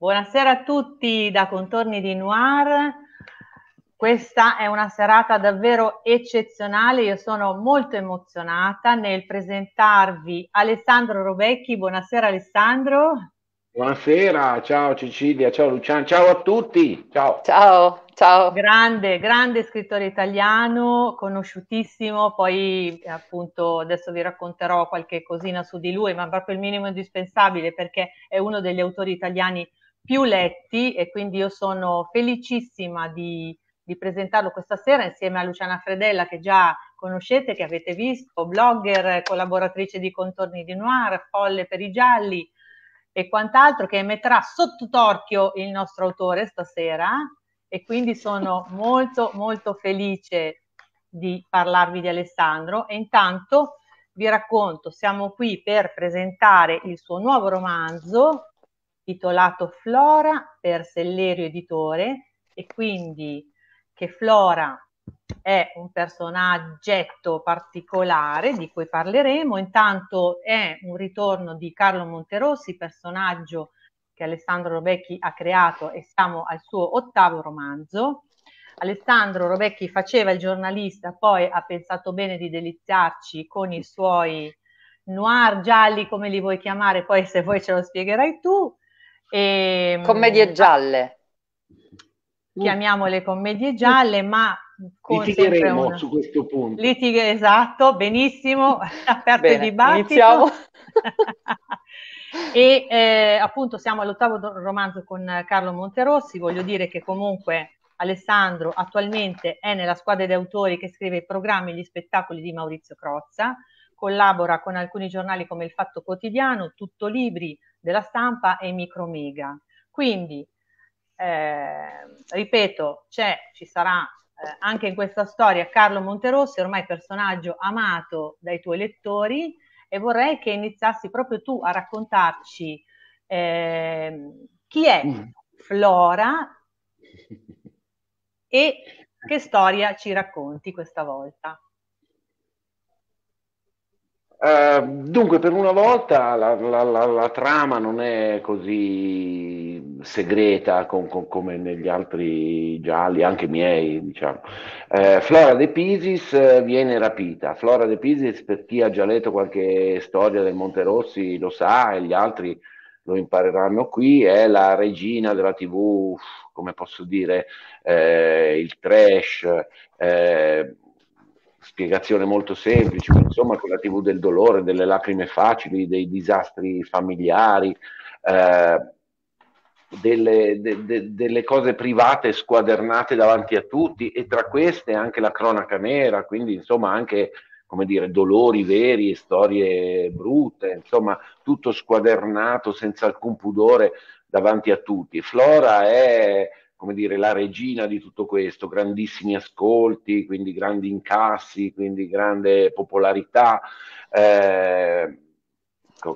Buonasera a tutti da Contorni di Noir. Questa è una serata davvero eccezionale. Io sono molto emozionata nel presentarvi Alessandro Robecchi. Buonasera Alessandro. Buonasera, ciao Cecilia, ciao Luciano, ciao a tutti. Ciao. Ciao, ciao. Grande, grande scrittore italiano, conosciutissimo, poi appunto adesso vi racconterò qualche cosina su di lui, ma proprio il minimo indispensabile perché è uno degli autori italiani più letti e quindi io sono felicissima di, di presentarlo questa sera insieme a Luciana Fredella che già conoscete, che avete visto, blogger, collaboratrice di Contorni di Noir, folle per i gialli e quant'altro che metterà sotto torchio il nostro autore stasera. E quindi sono molto molto felice di parlarvi di Alessandro. E intanto vi racconto, siamo qui per presentare il suo nuovo romanzo titolato Flora per Sellerio Editore e quindi che Flora è un personaggetto particolare di cui parleremo. Intanto è un ritorno di Carlo Monterossi, personaggio che Alessandro Robecchi ha creato e siamo al suo ottavo romanzo. Alessandro Robecchi faceva il giornalista, poi ha pensato bene di deliziarci con i suoi noir gialli, come li vuoi chiamare, poi se vuoi ce lo spiegherai tu. E, ehm, commedie gialle. Chiamiamole commedie gialle, ma con litigheremo una... su questo punto. Litighe, esatto, benissimo, aperto Bene, il dibattito. Iniziamo. e eh, appunto siamo all'ottavo romanzo con Carlo Monterossi, voglio dire che comunque Alessandro attualmente è nella squadra di autori che scrive i programmi e gli spettacoli di Maurizio Crozza, collabora con alcuni giornali come Il Fatto Quotidiano, Tutto Libri, della stampa e Micromega. Quindi, eh, ripeto, c'è, ci sarà eh, anche in questa storia Carlo Monterossi, ormai personaggio amato dai tuoi lettori, e vorrei che iniziassi proprio tu a raccontarci eh, chi è mm. Flora e che storia ci racconti questa volta. Uh, dunque, per una volta la, la, la, la, trama non è così segreta con, con, come negli altri gialli, anche miei, diciamo. Uh, Flora De Pisis uh, viene rapita. Flora De Pisis, per chi ha già letto qualche storia del Monte Rossi, lo sa e gli altri lo impareranno qui, è la regina della TV, come posso dire, eh, il trash spiegazione molto semplice, insomma con la TV del dolore, delle lacrime facili, dei disastri familiari, eh, delle, de, de, delle, cose private squadernate davanti a tutti e tra queste anche la cronaca nera, quindi insomma anche come dire, dolori veri e storie brutte, insomma tutto squadernato senza alcun pudore davanti a tutti. Flora è come dire, la regina di tutto questo, grandissimi ascolti, quindi grandi incassi, quindi grande popolarità, eh,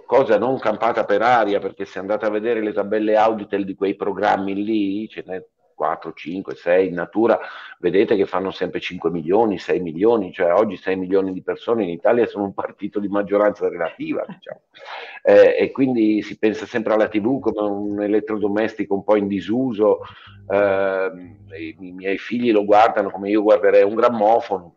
cosa non campata per aria, perché se andate a vedere le tabelle Auditel di quei programmi lì, ce n'è 4, 5, 6 in natura, vedete che fanno sempre 5 milioni, 6 milioni, cioè oggi 6 milioni di persone in Italia sono un partito di maggioranza relativa, diciamo. eh, e quindi si pensa sempre alla TV come un elettrodomestico un po' in disuso, eh, i, miei figli lo guardano come io guarderei un grammofono,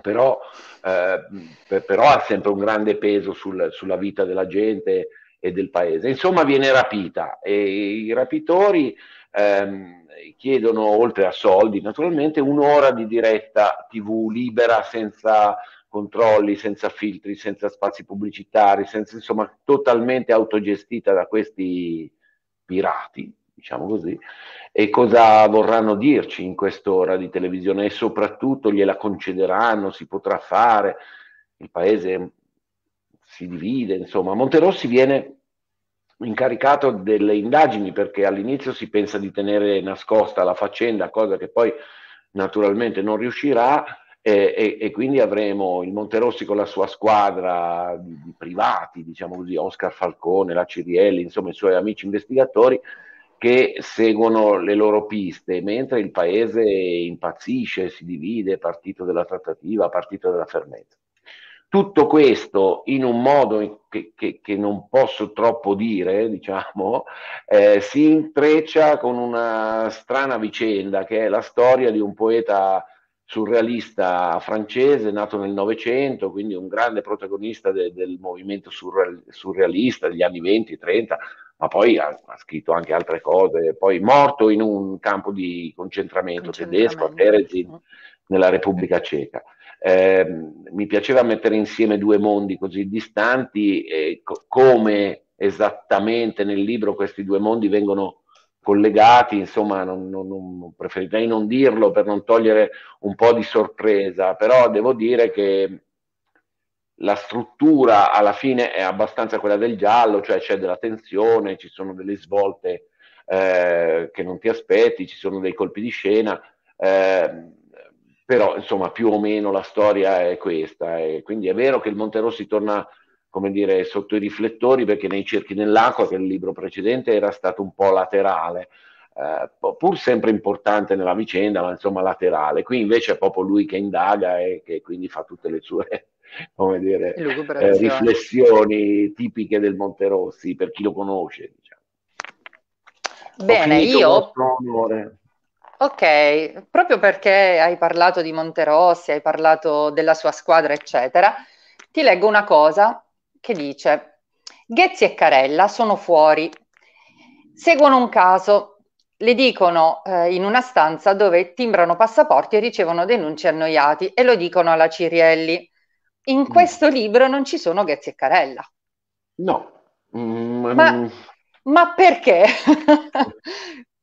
però, eh, però ha sempre un grande peso sul, sulla vita della gente e del paese. Insomma, viene rapita e i rapitori ehm, chiedono, oltre a soldi naturalmente, un'ora di diretta TV libera senza controlli, senza filtri, senza spazi pubblicitari, senza, insomma totalmente autogestita da questi pirati, diciamo così, e cosa vorranno dirci in quest'ora di televisione? E soprattutto gliela concederanno, si potrà fare, il paese si divide, insomma. Monterossi viene incaricato delle indagini perché all'inizio si pensa di tenere nascosta la faccenda, cosa che poi naturalmente non riuscirà e, e, e quindi avremo il Monterossi con la sua squadra di, di, privati, diciamo così, Oscar Falcone, la Cirielli, insomma i suoi amici investigatori che seguono le loro piste, mentre il paese impazzisce, si divide, partito della trattativa, partito della fermezza. Tutto questo in un modo che, che, che non posso troppo dire, diciamo, eh, si intreccia con una strana vicenda che è la storia di un poeta surrealista francese nato nel Novecento, quindi un grande protagonista de, del movimento surrealista degli anni 20-30, ma poi ha, ha, scritto anche altre cose, poi morto in un campo di concentramento, concentramento. tedesco a Terezin nella Repubblica Ceca. Eh, mi piaceva mettere insieme due mondi così distanti e co- come esattamente nel libro questi due mondi vengono collegati, insomma non, non, non, preferirei non dirlo per non togliere un po' di sorpresa, però devo dire che la struttura alla fine è abbastanza quella del giallo, cioè c'è della tensione, ci sono delle svolte eh, che non ti aspetti, ci sono dei colpi di scena. Eh, però insomma più o meno la storia è questa e quindi è vero che il Monterossi torna come dire sotto i riflettori perché nei cerchi nell'acqua che il libro precedente era stato un po' laterale eh, pur sempre importante nella vicenda ma insomma laterale. Qui invece è proprio lui che indaga e che quindi fa tutte le sue come dire, eh, riflessioni tipiche del Monterossi per chi lo conosce diciamo. bene io Ok, proprio perché hai parlato di Monterossi, hai parlato della sua squadra, eccetera, ti leggo una cosa che dice: Ghezzi e Carella sono fuori, seguono un caso, le dicono eh, in una stanza dove timbrano passaporti e ricevono denunce annoiati e lo dicono alla Cirielli. In mm. questo libro non ci sono Ghezzi e Carella. No. Mm, ma, mm. ma perché?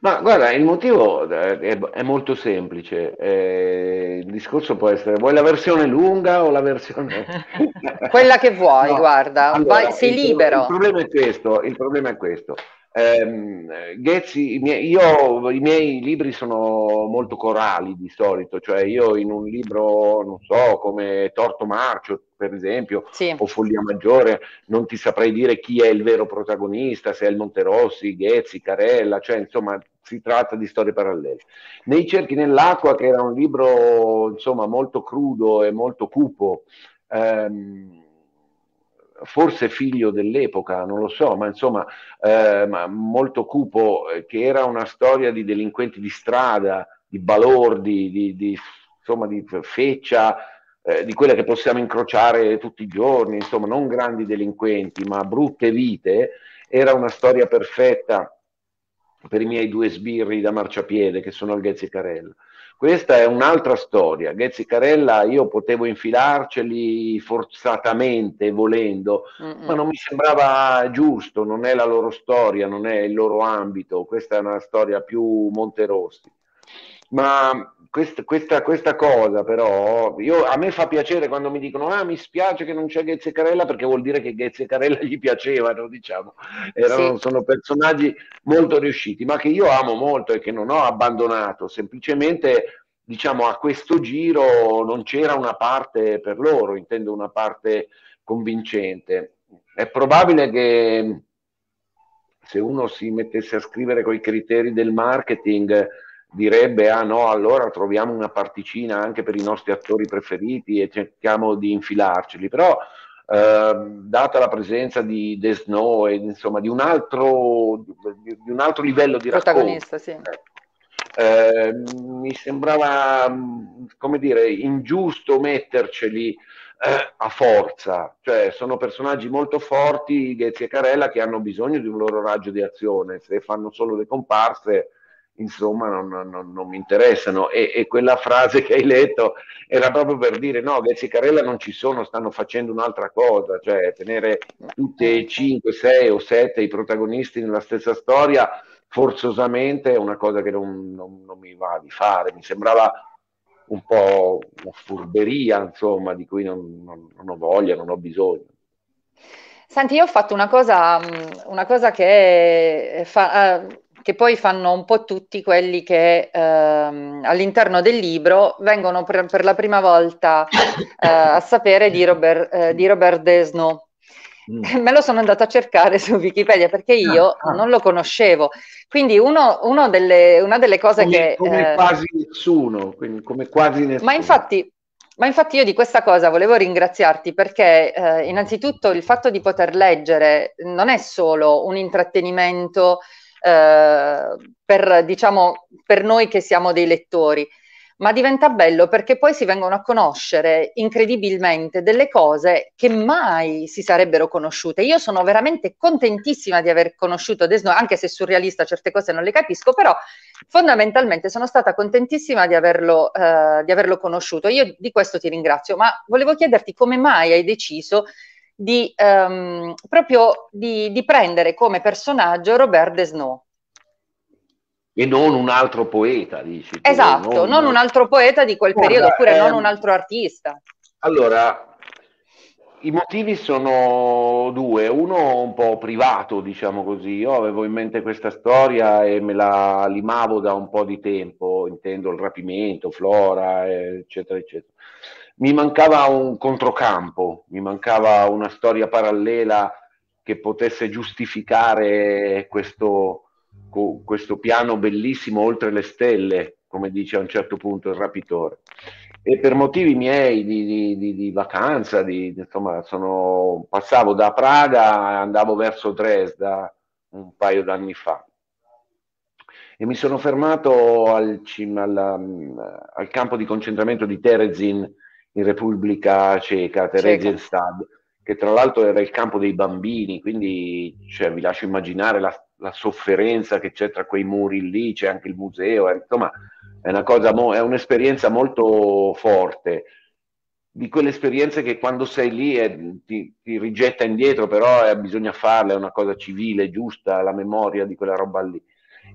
Ma guarda, il motivo eh, è, è molto semplice. Eh, il discorso può essere: vuoi la versione lunga o la versione. Quella che vuoi, no. guarda, allora, vai, sei il, libero. Il problema è questo: il problema è questo. Eh, Ghezzi, i miei, io, i miei libri sono molto corali di solito, cioè io in un libro, non so, come Torto Marcio, per esempio, sì. o Follia Maggiore, non ti saprei dire chi è il vero protagonista, se è il Monterossi, Ghezzi, Carella, cioè insomma si tratta di storie parallele. Nei cerchi nell'acqua, che era un libro insomma molto crudo e molto cupo, ehm, forse figlio dell'epoca, non lo so, ma insomma eh, ma molto cupo, eh, che era una storia di delinquenti di strada, di balordi, di, di, insomma, di feccia, eh, di quelle che possiamo incrociare tutti i giorni, insomma non grandi delinquenti, ma brutte vite, era una storia perfetta per i miei due sbirri da marciapiede che sono il Ghezzi e Carella. Questa è un'altra storia. Ghezzi Carella io potevo infilarceli forzatamente, volendo, Mm-mm. ma non mi sembrava giusto, non è la loro storia, non è il loro ambito, questa è una storia più Monterossi. Ma questa, questa, questa, cosa però, io, a me fa piacere quando mi dicono ah mi spiace che non c'è Ghezzi e Carella perché vuol dire che Ghezzi e Carella gli piacevano, diciamo, Erano, sì. sono personaggi molto riusciti, ma che io amo molto e che non ho abbandonato, semplicemente diciamo a questo giro non c'era una parte per loro, intendo una parte convincente. È probabile che se uno si mettesse a scrivere con i criteri del marketing, direbbe ah no, allora troviamo una particina anche per i nostri attori preferiti e cerchiamo di infilarceli, però eh, data la presenza di The Snow e insomma di un altro, di un altro livello di protagonista, racconto, sì. eh, mi sembrava come dire ingiusto metterceli eh, a forza, cioè sono personaggi molto forti, Ghezzi e Carella, che hanno bisogno di un loro raggio di azione, se fanno solo le comparse insomma non, non, non mi interessano. E, e, quella frase che hai letto era proprio per dire no, Ghezzi e Carella non ci sono, stanno facendo un'altra cosa, cioè tenere tutti e 5, 6 o 7 i protagonisti nella stessa storia forzosamente è una cosa che non, non mi va di fare, mi sembrava un po' una furberia insomma di cui non, ho voglia, non ho bisogno. Senti, io ho fatto una cosa, una cosa che fa, uh, che poi fanno un po' tutti quelli che ehm, all'interno del libro vengono per, per la prima volta eh, a sapere di Robert, eh, di Robert Desno. Mm. Me lo sono andata a cercare su Wikipedia perché io ah, ah. non lo conoscevo. Quindi uno, uno delle, una delle cose come, che... Come eh, quasi nessuno, quindi come quasi nessuno. Ma infatti Ma infatti io di questa cosa volevo ringraziarti perché eh, innanzitutto il fatto di poter leggere non è solo un intrattenimento eh, per, diciamo, per noi che siamo dei lettori, ma diventa bello perché poi si vengono a conoscere incredibilmente delle cose che mai si sarebbero conosciute. Io sono veramente contentissima di aver conosciuto Desno, anche se surrealista certe cose non le capisco, però fondamentalmente sono stata contentissima di averlo, eh, di averlo conosciuto. Io di questo ti ringrazio, ma volevo chiederti come mai hai deciso di um, proprio di, di prendere come personaggio Robert Desno e non un altro poeta, dici. Tu, esatto, non, non, un altro poeta di quel Guarda, periodo, oppure ehm, non un altro artista. Allora, i motivi sono due, uno un po' privato, diciamo così. Io avevo in mente questa storia e me la limavo da un po' di tempo, intendo il rapimento, Flora, eccetera, eccetera. Mi mancava un controcampo, mi mancava una storia parallela che potesse giustificare questo, questo piano bellissimo oltre le stelle, come dice a un certo punto il rapitore. E per motivi miei di, di, di, di vacanza, insomma, sono, passavo da Praga e andavo verso Dresda un paio d'anni fa. E mi sono fermato al, al, al campo di concentramento di Terezin in Repubblica Ceca, Terezinstad, che tra l'altro era il campo dei bambini, quindi cioè, vi lascio immaginare la, la sofferenza che c'è tra quei muri lì, c'è anche il museo, eh, insomma è, una cosa mo- è un'esperienza molto forte, di quelle esperienze che quando sei lì è, ti, ti, rigetta indietro, però è, bisogna farla, è una cosa civile, giusta, la memoria di quella roba lì.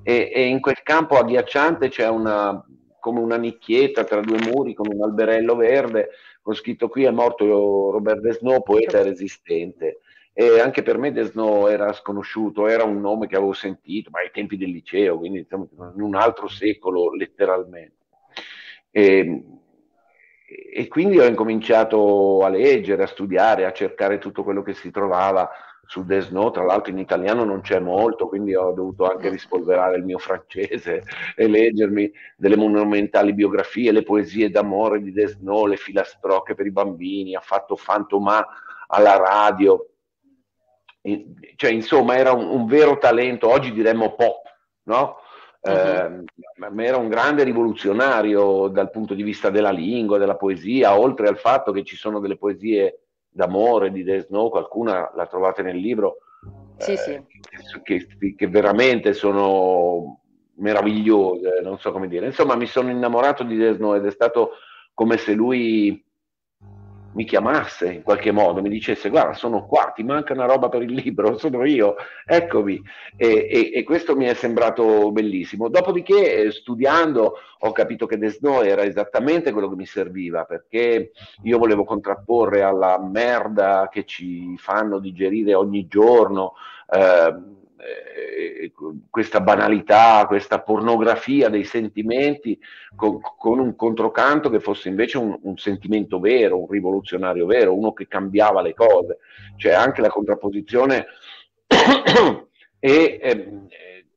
E, e in quel campo agghiacciante c'è una, come una nicchietta tra due muri con un alberello verde con scritto qui è morto Robert Desno, poeta resistente e anche per me Desno era sconosciuto, era un nome che avevo sentito, ma ai tempi del liceo, quindi diciamo, in un altro secolo letteralmente. E, e quindi ho incominciato a leggere, a studiare, a cercare tutto quello che si trovava su Desno, tra l'altro in italiano non c'è molto, quindi ho dovuto anche rispolverare il mio francese e leggermi delle monumentali biografie, le poesie d'amore di Desno, le filastrocche per i bambini, ha fatto Fantoma alla radio, cioè insomma era un, un vero talento, oggi diremmo pop, no? Uh-huh. Eh, ma era un grande rivoluzionario dal punto di vista della lingua, della poesia, oltre al fatto che ci sono delle poesie d'amore di The Snow, qualcuna la trovate nel libro, sì, eh, sì. Che, che, veramente sono meravigliose, non so come dire. Insomma, mi sono innamorato di The Snow ed è stato come se lui mi chiamasse in qualche modo, mi dicesse guarda sono qua, ti manca una roba per il libro, sono io, eccomi. E, e, e questo mi è sembrato bellissimo. Dopodiché eh, studiando ho capito che The Snow era esattamente quello che mi serviva, perché io volevo contrapporre alla merda che ci fanno digerire ogni giorno. Eh, eh, questa banalità, questa pornografia dei sentimenti con, con un controcanto che fosse invece un, un, sentimento vero, un rivoluzionario vero, uno che cambiava le cose, cioè anche la contrapposizione e eh,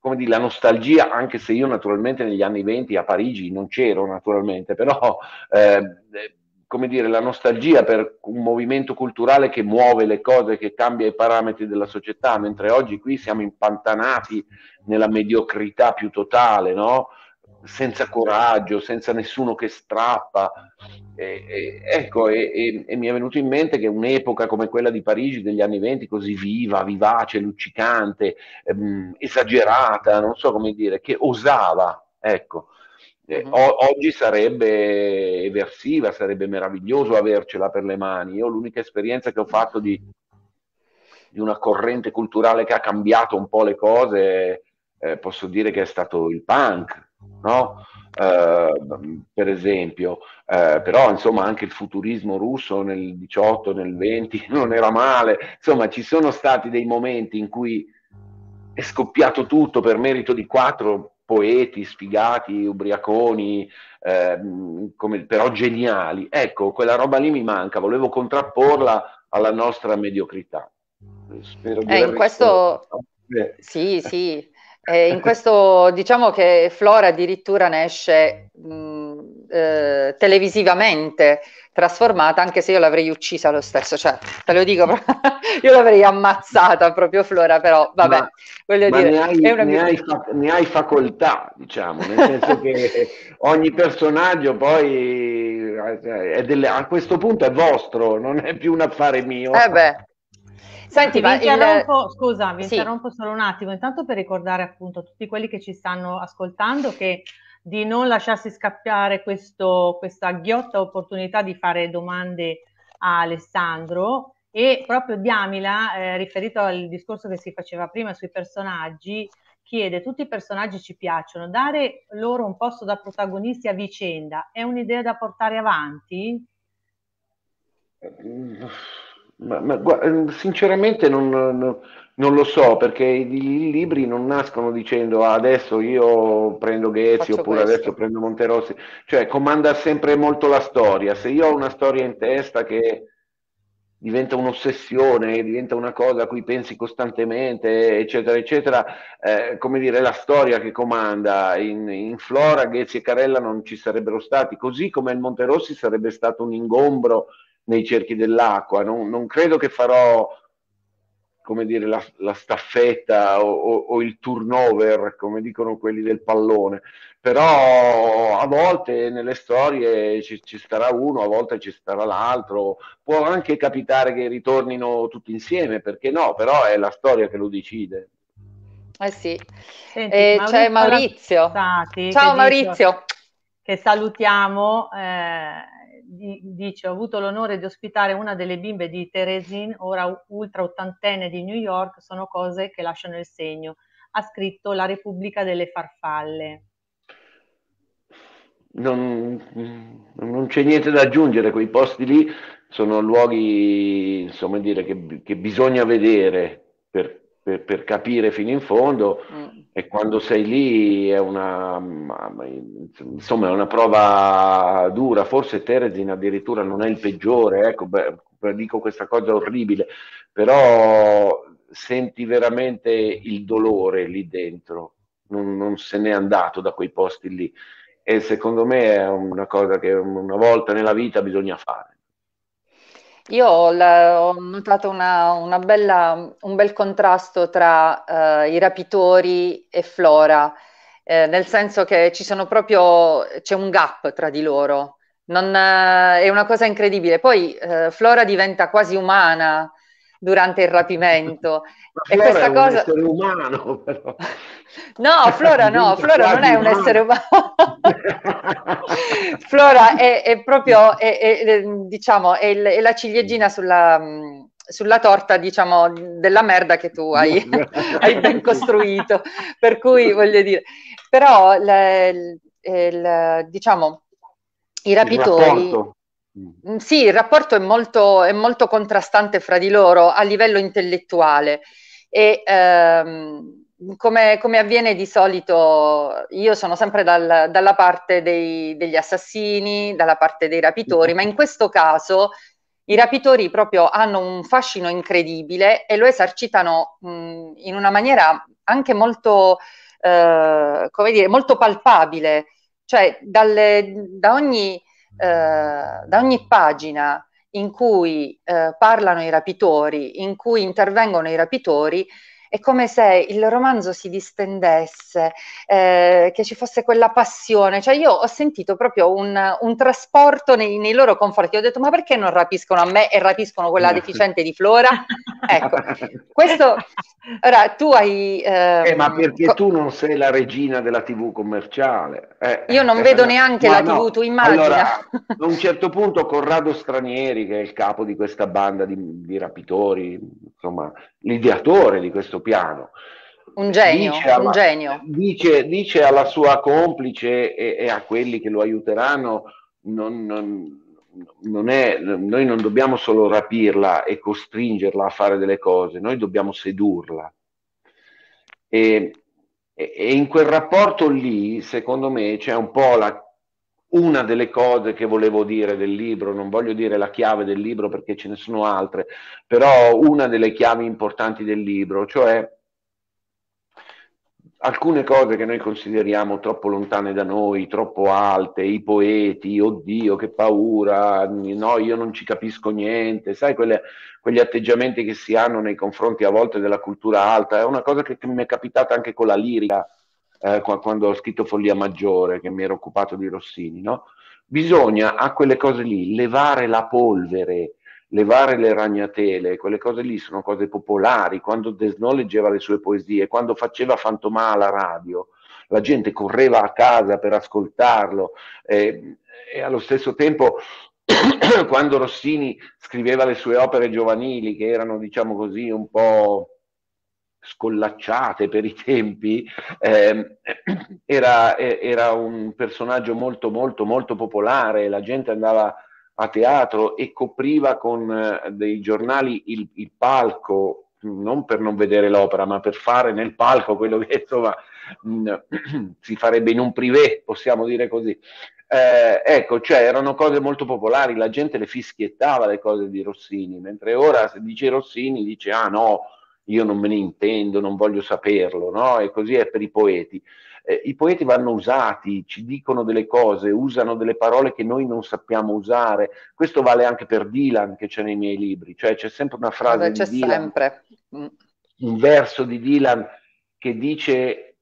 come dire, la nostalgia, anche se io naturalmente negli anni 20 a Parigi non c'ero naturalmente, però eh, come dire, la nostalgia per un movimento culturale che muove le cose, che cambia i parametri della società, mentre oggi qui siamo impantanati nella mediocrità più totale, no? senza coraggio, senza nessuno che strappa. E, e, ecco, e, e, mi è venuto in mente che un'epoca come quella di Parigi degli anni venti, così viva, vivace, luccicante, ehm, esagerata, non so come dire, che osava, ecco, eh, o- oggi sarebbe eversiva, sarebbe meraviglioso avercela per le mani. Io l'unica esperienza che ho fatto di, di una corrente culturale che ha cambiato un po' le cose, eh, posso dire che è stato il punk, no? Eh, per esempio, eh, però insomma anche il futurismo russo nel 18, nel 20 non era male, insomma ci sono stati dei momenti in cui è scoppiato tutto per merito di quattro poeti sfigati, ubriaconi, eh, come, però geniali. Ecco, quella roba lì mi manca, volevo contrapporla alla nostra mediocrità. Spero di eh, in questo... Eh. Sì, sì. Eh, in questo diciamo che Flora addirittura ne esce mh, eh, televisivamente trasformata, anche se io l'avrei uccisa lo stesso, cioè te lo dico, io l'avrei ammazzata proprio Flora, però vabbè, ma, voglio ma dire, ne hai, ne, hai fa- ne hai, facoltà, diciamo, nel senso che ogni personaggio poi eh, delle, a questo punto è vostro, non è più un affare mio. Eh beh. Senti, vi interrompo, il... scusa, vi sì. interrompo solo un attimo, intanto per ricordare appunto a tutti quelli che ci stanno ascoltando che di non lasciarsi scappare questo, questa ghiotta opportunità di fare domande a Alessandro e proprio Diamila, eh, riferito al discorso che si faceva prima sui personaggi, chiede, tutti i personaggi ci piacciono, dare loro un posto da protagonisti a vicenda è un'idea da portare avanti? Ma, ma sinceramente non, non non lo so perché i, libri non nascono dicendo ah, adesso io prendo Ghezzi Faccio oppure questo. adesso prendo Monterossi, cioè comanda sempre molto la storia. Se io ho una storia in testa che diventa un'ossessione, diventa una cosa a cui pensi costantemente, eccetera, eccetera, eh, come dire, la storia che comanda. In, in Flora, Ghezzi e Carella non ci sarebbero stati, così come il Monterossi sarebbe stato un ingombro nei cerchi dell'acqua. Non, non credo che farò come dire, la, la staffetta o, o, o, il turnover, come dicono quelli del pallone. Però a volte nelle storie ci, ci starà uno, a volte ci starà l'altro. Può anche capitare che ritornino tutti insieme, perché no? Però è la storia che lo decide. Eh sì. Senti, eh, Maurizio c'è Maurizio. Ciao Maurizio. che salutiamo. Eh, di, dice ho avuto l'onore di ospitare una delle bimbe di Teresin, ora ultra ottantenne di New York, sono cose che lasciano il segno. Ha scritto La Repubblica delle Farfalle. Non, non c'è niente da aggiungere, quei posti lì sono luoghi insomma, dire, che, che bisogna vedere per, per, per, capire fino in fondo mm. e quando sei lì è una, insomma, è una prova dura, forse Terezin addirittura non è il peggiore, ecco, beh, dico questa cosa orribile, però senti veramente il dolore lì dentro, non, non se n'è andato da quei posti lì e secondo me è una cosa che una volta nella vita bisogna fare. Io ho, notato una, una bella- un bel contrasto tra eh, i rapitori e Flora, eh, nel senso che ci sono proprio, c'è un gap tra di loro. Non, eh, è una cosa incredibile. Poi eh, Flora diventa quasi umana durante il rapimento. e questa cosa... un essere umano, però. No, Flora no, Flora non è un essere umano. Flora è, è proprio, è, è, diciamo, è, la ciliegina sulla, sulla torta, diciamo, della merda che tu hai, hai ben costruito. Per cui, voglio dire, però, le, il, diciamo, i rapitori... Mm, sì, il rapporto è molto, è molto contrastante fra di loro a livello intellettuale. E ehm, come, come, avviene di solito, io sono sempre dal, dalla parte dei, degli assassini, dalla parte dei rapitori, ma in questo caso i rapitori proprio hanno un fascino incredibile e lo esercitano mh, in una maniera anche molto, eh, come dire, molto palpabile, cioè dalle, da, ogni, da ogni pagina in cui eh, parlano i rapitori, in cui intervengono i rapitori, è come se il romanzo si distendesse, eh, che ci fosse quella passione. Cioè io ho sentito proprio un, un trasporto nei, nei, loro confronti. Ho detto ma perché non rapiscono a me e rapiscono quella deficiente di Flora? ecco, questo... Ora, tu hai... Eh, eh, ma perché tu non sei la regina della TV commerciale. Eh, io non vedo eh, neanche la no. TV, tu immagina. Allora, a un certo punto Corrado Stranieri, che è il capo di questa banda di, di rapitori, insomma, l'ideatore di questo piano. Un genio, dice alla, un genio. Dice, dice, alla sua complice e, e, a quelli che lo aiuteranno, non, non, non è, noi non dobbiamo solo rapirla e costringerla a fare delle cose, noi dobbiamo sedurla. E, e in quel rapporto lì, secondo me, c'è un po' la, una delle cose che volevo dire del libro, non voglio dire la chiave del libro perché ce ne sono altre, però una delle chiavi importanti del libro, cioè alcune cose che noi consideriamo troppo lontane da noi, troppo alte, i poeti, oddio che paura, no, io non ci capisco niente, sai, quelle, quegli atteggiamenti che si hanno nei confronti a volte della cultura alta, è una cosa che, che mi è capitata anche con la lirica, eh, quando ho scritto Follia Maggiore, che mi ero occupato di Rossini, no? Bisogna a quelle cose lì levare la polvere, levare le ragnatele, quelle cose lì sono cose popolari. Quando Desno leggeva le sue poesie, quando faceva Fantomà alla radio, la gente correva a casa per ascoltarlo eh, e allo stesso tempo quando Rossini scriveva le sue opere giovanili che erano diciamo così un po' scollacciate per i tempi, eh, era, era, un personaggio molto molto molto popolare, la gente andava a teatro e copriva con eh, dei giornali il, il, palco, non per non vedere l'opera, ma per fare nel palco quello che insomma mm, si farebbe in un privé, possiamo dire così. Eh, ecco, cioè erano cose molto popolari, la gente le fischiettava le cose di Rossini, mentre ora se dice Rossini dice ah no, io non me ne intendo, non voglio saperlo, no? E così è per i poeti eh, i poeti vanno usati, ci dicono delle cose, usano delle parole che noi non sappiamo usare. Questo vale anche per Dylan che c'è nei miei libri, cioè c'è sempre una frase Vabbè, di Dylan, sempre. Mm. un verso di Dylan che dice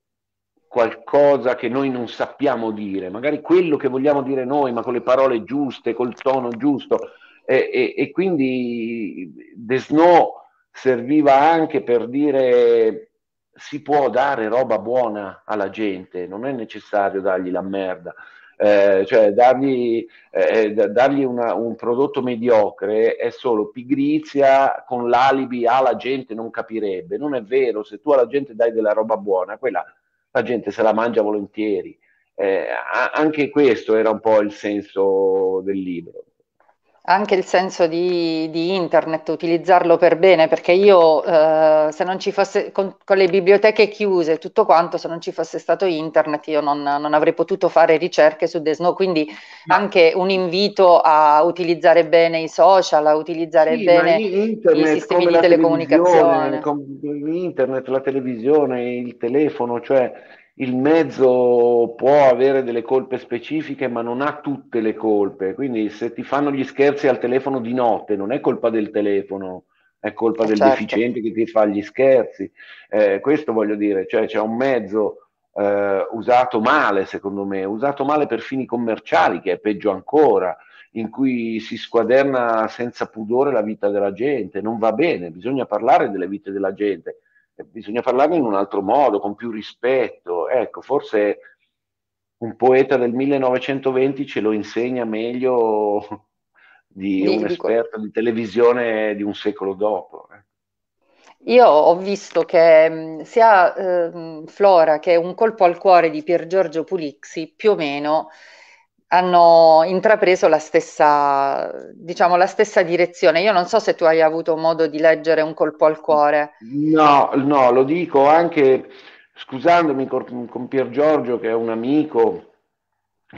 qualcosa che noi non sappiamo dire, magari quello che vogliamo dire noi, ma con le parole giuste, col tono giusto. E, e, e quindi The Snow serviva anche per dire si può dare roba buona alla gente, non è necessario dargli la merda. Eh, cioè dargli, eh, dargli una, un prodotto mediocre è solo pigrizia con l'alibi ah la gente non capirebbe. Non è vero se tu alla gente dai della roba buona quella la gente se la mangia volentieri. Eh, anche questo era un po' il senso del libro anche il senso di, di, internet, utilizzarlo per bene, perché io eh, se non ci fosse, con, con, le biblioteche chiuse e tutto quanto, se non ci fosse stato internet io non, non avrei potuto fare ricerche su The Snow, quindi anche un invito a utilizzare bene i social, a utilizzare sì, bene internet, i sistemi di telecomunicazione. Internet, la televisione, il telefono, cioè il mezzo può avere delle colpe specifiche, ma non ha tutte le colpe. Quindi se ti fanno gli scherzi al telefono di notte, non è colpa del telefono, è colpa eh del certo. deficiente che ti fa gli scherzi. Eh, questo voglio dire, cioè c'è un mezzo eh, usato male, secondo me, usato male per fini commerciali, che è peggio ancora, in cui si squaderna senza pudore la vita della gente. Non va bene, bisogna parlare delle vite della gente bisogna parlarne in un altro modo, con più rispetto. Ecco, forse un poeta del 1920 ce lo insegna meglio di un esperto di televisione di un secolo dopo. Eh. Io ho visto che sia eh, Flora che Un colpo al cuore di Pier Giorgio Pulixi più o meno hanno intrapreso la stessa, diciamo, la stessa direzione. Io non so se tu hai avuto modo di leggere Un colpo al cuore. No, no, lo dico anche scusandomi con, con Pier Giorgio, che è un amico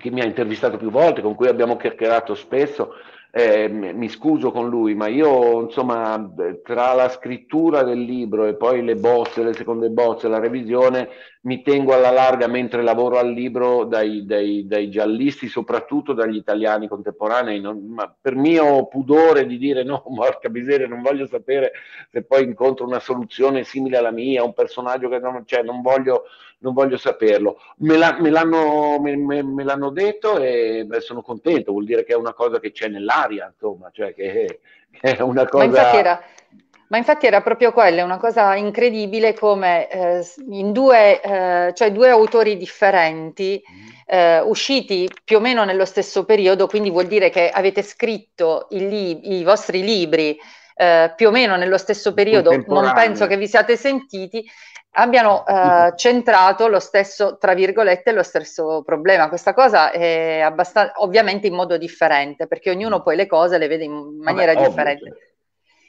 che mi ha intervistato più volte, con cui abbiamo chiacchierato spesso, eh, mi scuso con lui, ma io insomma tra la scrittura del libro e poi le bozze, le seconde bozze, la revisione, mi tengo alla larga mentre lavoro al libro dai, dai, dai giallisti, soprattutto dagli italiani contemporanei, non, per mio pudore di dire no, porca miseria, non voglio sapere se poi incontro una soluzione simile alla mia, un personaggio che non, cioè, non voglio non voglio saperlo. Me, la, me, l'hanno, me, me, l'hanno, detto e beh, sono contento, vuol dire che è una cosa che c'è nell'aria, insomma, cioè che è una cosa... Ma infatti era, ma infatti era proprio quella, una cosa incredibile come eh, in due, eh, cioè due autori differenti, eh, usciti più o meno nello stesso periodo, quindi vuol dire che avete scritto i, li- i vostri libri eh, più o meno nello stesso periodo, non penso che vi siate sentiti, abbiano eh, centrato lo stesso, tra virgolette, lo stesso problema. Questa cosa è abbastanza, ovviamente in modo differente, perché ognuno poi le cose le vede in maniera Vabbè, differente. Ovvio.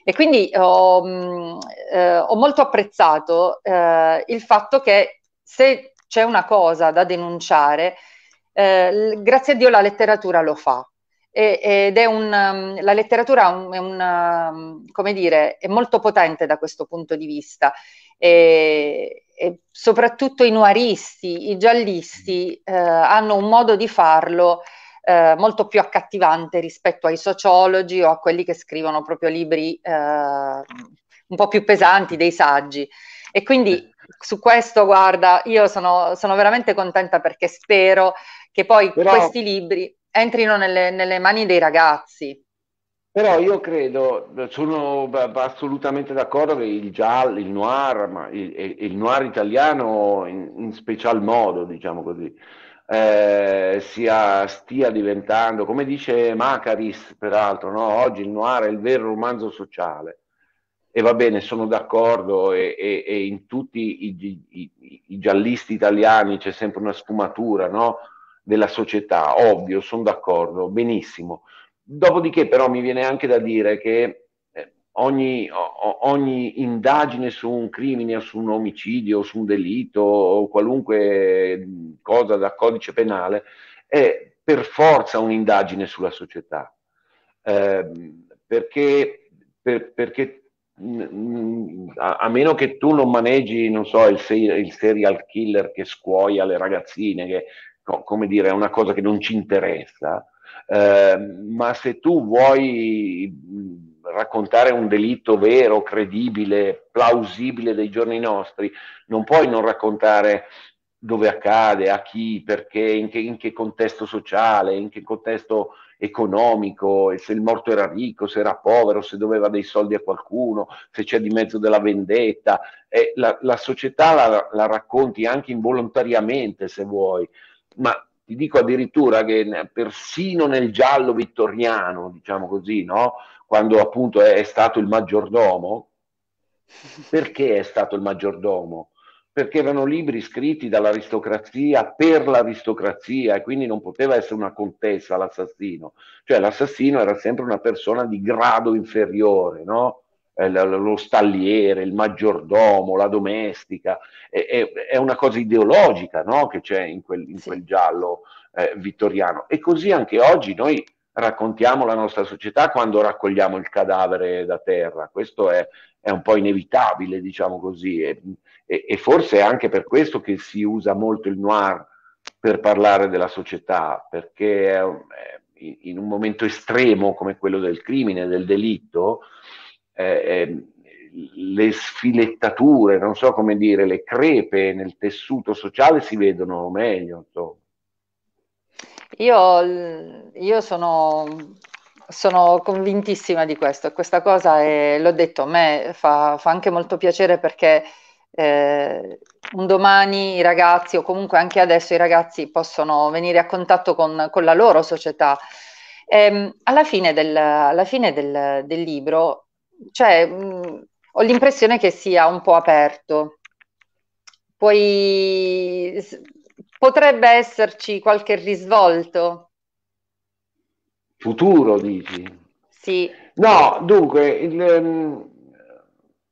E quindi ho, mh, eh, ho molto apprezzato eh, il fatto che se c'è una cosa da denunciare, eh, grazie a Dio la letteratura lo fa ed è un, um, la letteratura è, un, um, come dire, è molto potente da questo punto di vista e, e soprattutto i noiristi, i giallisti eh, hanno un modo di farlo eh, molto più accattivante rispetto ai sociologi o a quelli che scrivono proprio libri eh, un po' più pesanti, dei saggi. E quindi su questo, guarda, io sono, sono veramente contenta perché spero che poi Però... questi libri entrino nelle, nelle mani dei ragazzi. Però io credo, sono assolutamente d'accordo che il giallo, il noir, ma il, il noir italiano in, in, special modo, diciamo così, eh, sia, stia diventando, come dice Macaris peraltro, no? oggi il noir è il vero romanzo sociale. E va bene, sono d'accordo e, e, e in tutti i, i, i, giallisti italiani c'è sempre una sfumatura no? Della società, ovvio, sono d'accordo, benissimo Dopodiché però mi viene anche da dire che eh, ogni, ogni, indagine su un crimine, su un omicidio, su un delitto o qualunque cosa da codice penale è per forza un'indagine sulla società. Eh, perché, per, perché a, meno che tu non maneggi, non so, il, il serial killer che scuoia le ragazzine, che come dire, è una cosa che non ci interessa, eh, ma se tu vuoi raccontare un delitto vero, credibile, plausibile dei giorni nostri, non puoi non raccontare dove accade, a chi, perché, in che, in che contesto sociale, in che contesto economico, se il morto era ricco, se era povero, se doveva dei soldi a qualcuno, se c'è di mezzo della vendetta. La, la, società la, la, racconti anche involontariamente, se vuoi, ma ti dico addirittura che persino nel giallo vittoriano, diciamo così, no? quando appunto è, è stato il maggiordomo, perché è stato il maggiordomo? Perché erano libri scritti dall'aristocrazia per l'aristocrazia e quindi non poteva essere una contessa l'assassino, cioè l'assassino era sempre una persona di grado inferiore, no? Eh, lo stalliere, il maggiordomo, la domestica, è, è, una cosa ideologica no? che c'è in quel, in quel giallo eh, vittoriano. E così anche oggi noi raccontiamo la nostra società quando raccogliamo il cadavere da terra. Questo è, è un po' inevitabile, diciamo così, e, e, e, forse è anche per questo che si usa molto il noir per parlare della società, perché è, in un momento estremo come quello del crimine, del delitto, eh, le sfilettature, non so come dire, le crepe nel tessuto sociale si vedono meglio. Io, io sono, sono, convintissima di questo questa cosa, è, l'ho detto, a me fa, fa anche molto piacere perché eh, un domani i ragazzi o comunque anche adesso i ragazzi possono venire a contatto con, con la loro società. E, ehm, alla fine del, alla fine del, del libro cioè, mh, ho l'impressione che sia un po' aperto. Poi potrebbe esserci qualche risvolto. Futuro, dici? Sì. No, dunque, il, ehm,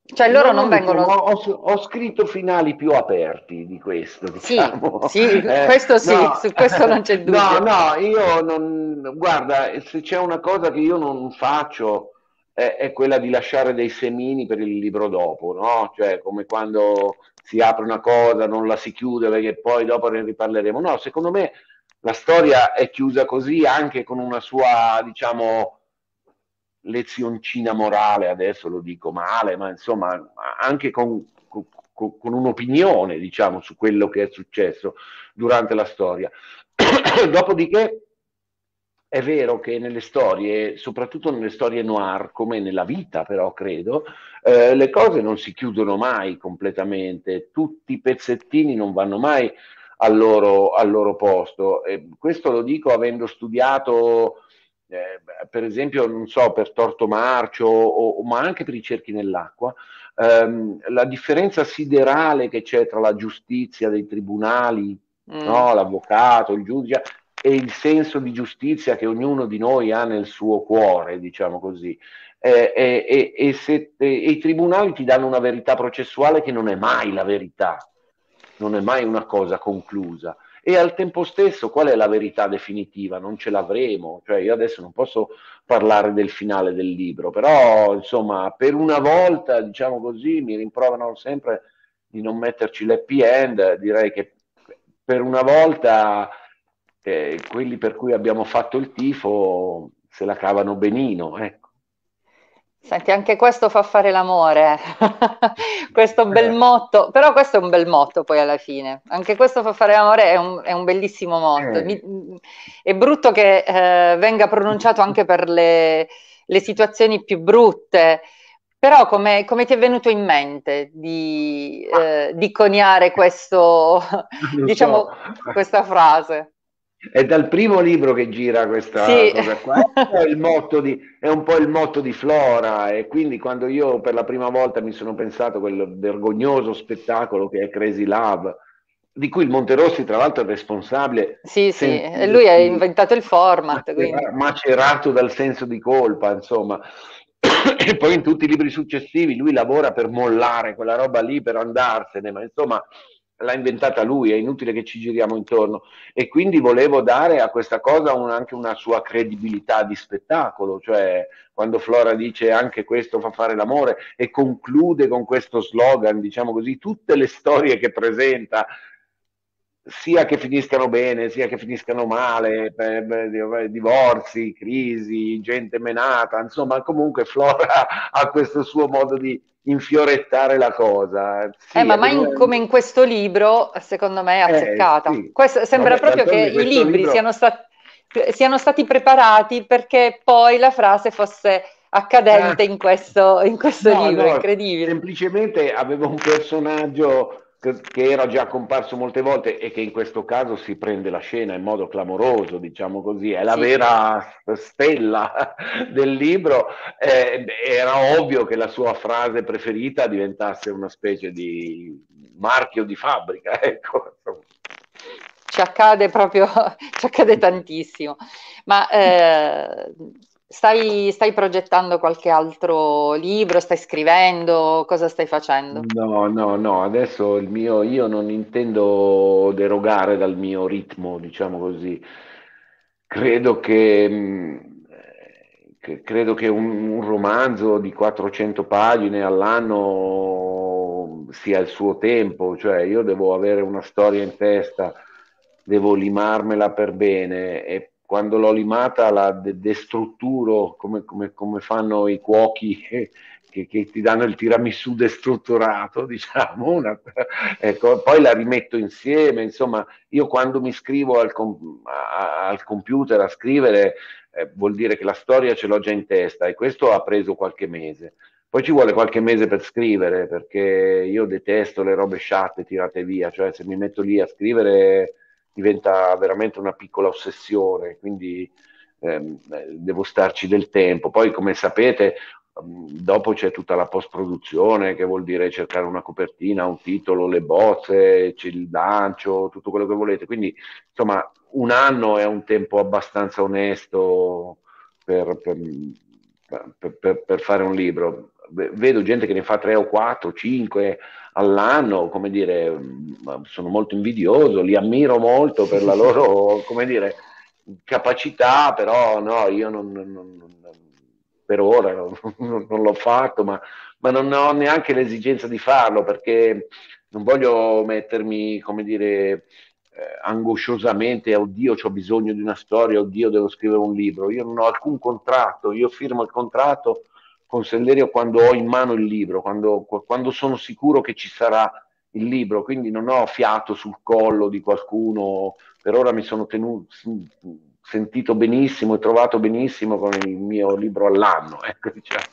cioè loro non, non vengono... Ho, ho, scritto finali più aperti di questo. Diciamo. Sì, sì eh, questo sì, no, su questo non c'è dubbio. No, no, io non... Guarda, se c'è una cosa che io non faccio è, quella di lasciare dei semini per il libro dopo, no? Cioè come quando si apre una cosa, non la si chiude perché poi dopo ne riparleremo. No, secondo me la storia è chiusa così anche con una sua, diciamo, lezioncina morale, adesso lo dico male, ma insomma anche con, con, con un'opinione, diciamo, su quello che è successo durante la storia. Dopodiché è vero che nelle storie, soprattutto nelle storie noir, come nella vita però credo, eh, le cose non si chiudono mai completamente, tutti i pezzettini non vanno mai al loro, al loro posto. E questo lo dico avendo studiato, eh, per esempio, non so, per Torto Marcio, o, ma anche per i cerchi nell'acqua, ehm, la differenza siderale che c'è tra la giustizia dei tribunali, mm. no? l'avvocato, il giudice, e il senso di giustizia che ognuno di noi ha nel suo cuore, diciamo così. Eh, eh, e, se, e, i tribunali ti danno una verità processuale che non è mai la verità, non è mai una cosa conclusa. E al tempo stesso, qual è la verità definitiva? Non ce l'avremo. Cioè, io adesso non posso parlare del finale del libro, però, insomma, per una volta, diciamo così, mi rimproverano sempre di non metterci l'happy end, direi che per una volta eh, quelli per cui abbiamo fatto il tifo se la cavano benino. Ecco. Senti, anche questo fa fare l'amore, questo bel eh. motto, però questo è un bel motto poi alla fine, anche questo fa fare l'amore è un, è un bellissimo motto, eh. Mi, è brutto che eh, venga pronunciato anche per le, le situazioni più brutte, però come, come, ti è venuto in mente di, eh, di coniare questo, diciamo, so. questa frase? È dal primo libro che gira questa sì. cosa qua. È, di, è, un po' il motto di Flora e quindi quando io per la prima volta mi sono pensato a quel vergognoso spettacolo che è Crazy Love, di cui il Monterossi tra l'altro è responsabile. Sì, sì, e lui ha inventato il format. Macerato, macerato dal senso di colpa, insomma. E poi in tutti i libri successivi lui lavora per mollare quella roba lì, per andarsene, ma insomma l'ha inventata lui, è inutile che ci giriamo intorno. E quindi volevo dare a questa cosa un, anche una sua credibilità di spettacolo, cioè quando Flora dice anche questo fa fare l'amore e conclude con questo slogan, diciamo così, tutte le storie che presenta sia che finiscano bene, sia che finiscano male, per, per, divorzi, crisi, gente menata, insomma, comunque Flora ha questo suo modo di infiorettare la cosa. Sì, eh, ma mai in, come in questo libro, secondo me è azzeccata. Eh, sì. questo, sembra Vabbè, proprio che i libri libro... siano, stati, siano, stati preparati perché poi la frase fosse accadente eh. in questo, in questo no, libro, no, incredibile. Semplicemente avevo un personaggio che era già comparso molte volte e che in questo caso si prende la scena in modo clamoroso, diciamo così, è la sì. vera stella del libro, eh, era ovvio che la sua frase preferita diventasse una specie di marchio di fabbrica. Ecco. Ci accade proprio, ci accade tantissimo. Ma eh, Stai, stai, progettando qualche altro libro? Stai scrivendo? Cosa stai facendo? No, no, no, adesso il mio, io non intendo derogare dal mio ritmo, diciamo così. Credo che, mm, che credo che un, un, romanzo di 400 pagine all'anno sia il suo tempo, cioè io devo avere una storia in testa, devo limarmela per bene e quando l'ho limata la de- destrutturo come, come, come, fanno i cuochi che, che, ti danno il tiramisù destrutturato, diciamo, una, ecco, poi la rimetto insieme, insomma, io quando mi scrivo al, com- a- al computer a scrivere eh, vuol dire che la storia ce l'ho già in testa e questo ha preso qualche mese. Poi ci vuole qualche mese per scrivere, perché io detesto le robe sciatte tirate via, cioè se mi metto lì a scrivere diventa veramente una piccola ossessione, quindi ehm, devo starci del tempo. Poi, come sapete, ehm, dopo c'è tutta la post-produzione, che vuol dire cercare una copertina, un titolo, le bozze, c'è il lancio, tutto quello che volete. Quindi, insomma, un anno è un tempo abbastanza onesto per, per, per, per fare un libro. Vedo gente che ne fa tre o quattro, cinque all'anno, come dire, sono molto invidioso, li ammiro molto per la loro, come dire, capacità, però no, io non, non, non per ora non, non l'ho fatto, ma, ma, non ho neanche l'esigenza di farlo perché non voglio mettermi, come dire, eh, angosciosamente, oddio, ho bisogno di una storia, oddio, devo scrivere un libro. Io non ho alcun contratto, io firmo il contratto con Sellerio quando ho in mano il libro, quando, quando sono sicuro che ci sarà il libro, quindi non ho fiato sul collo di qualcuno, per ora mi sono tenuto, sentito benissimo e trovato benissimo con il mio libro all'anno. Ecco, diciamo.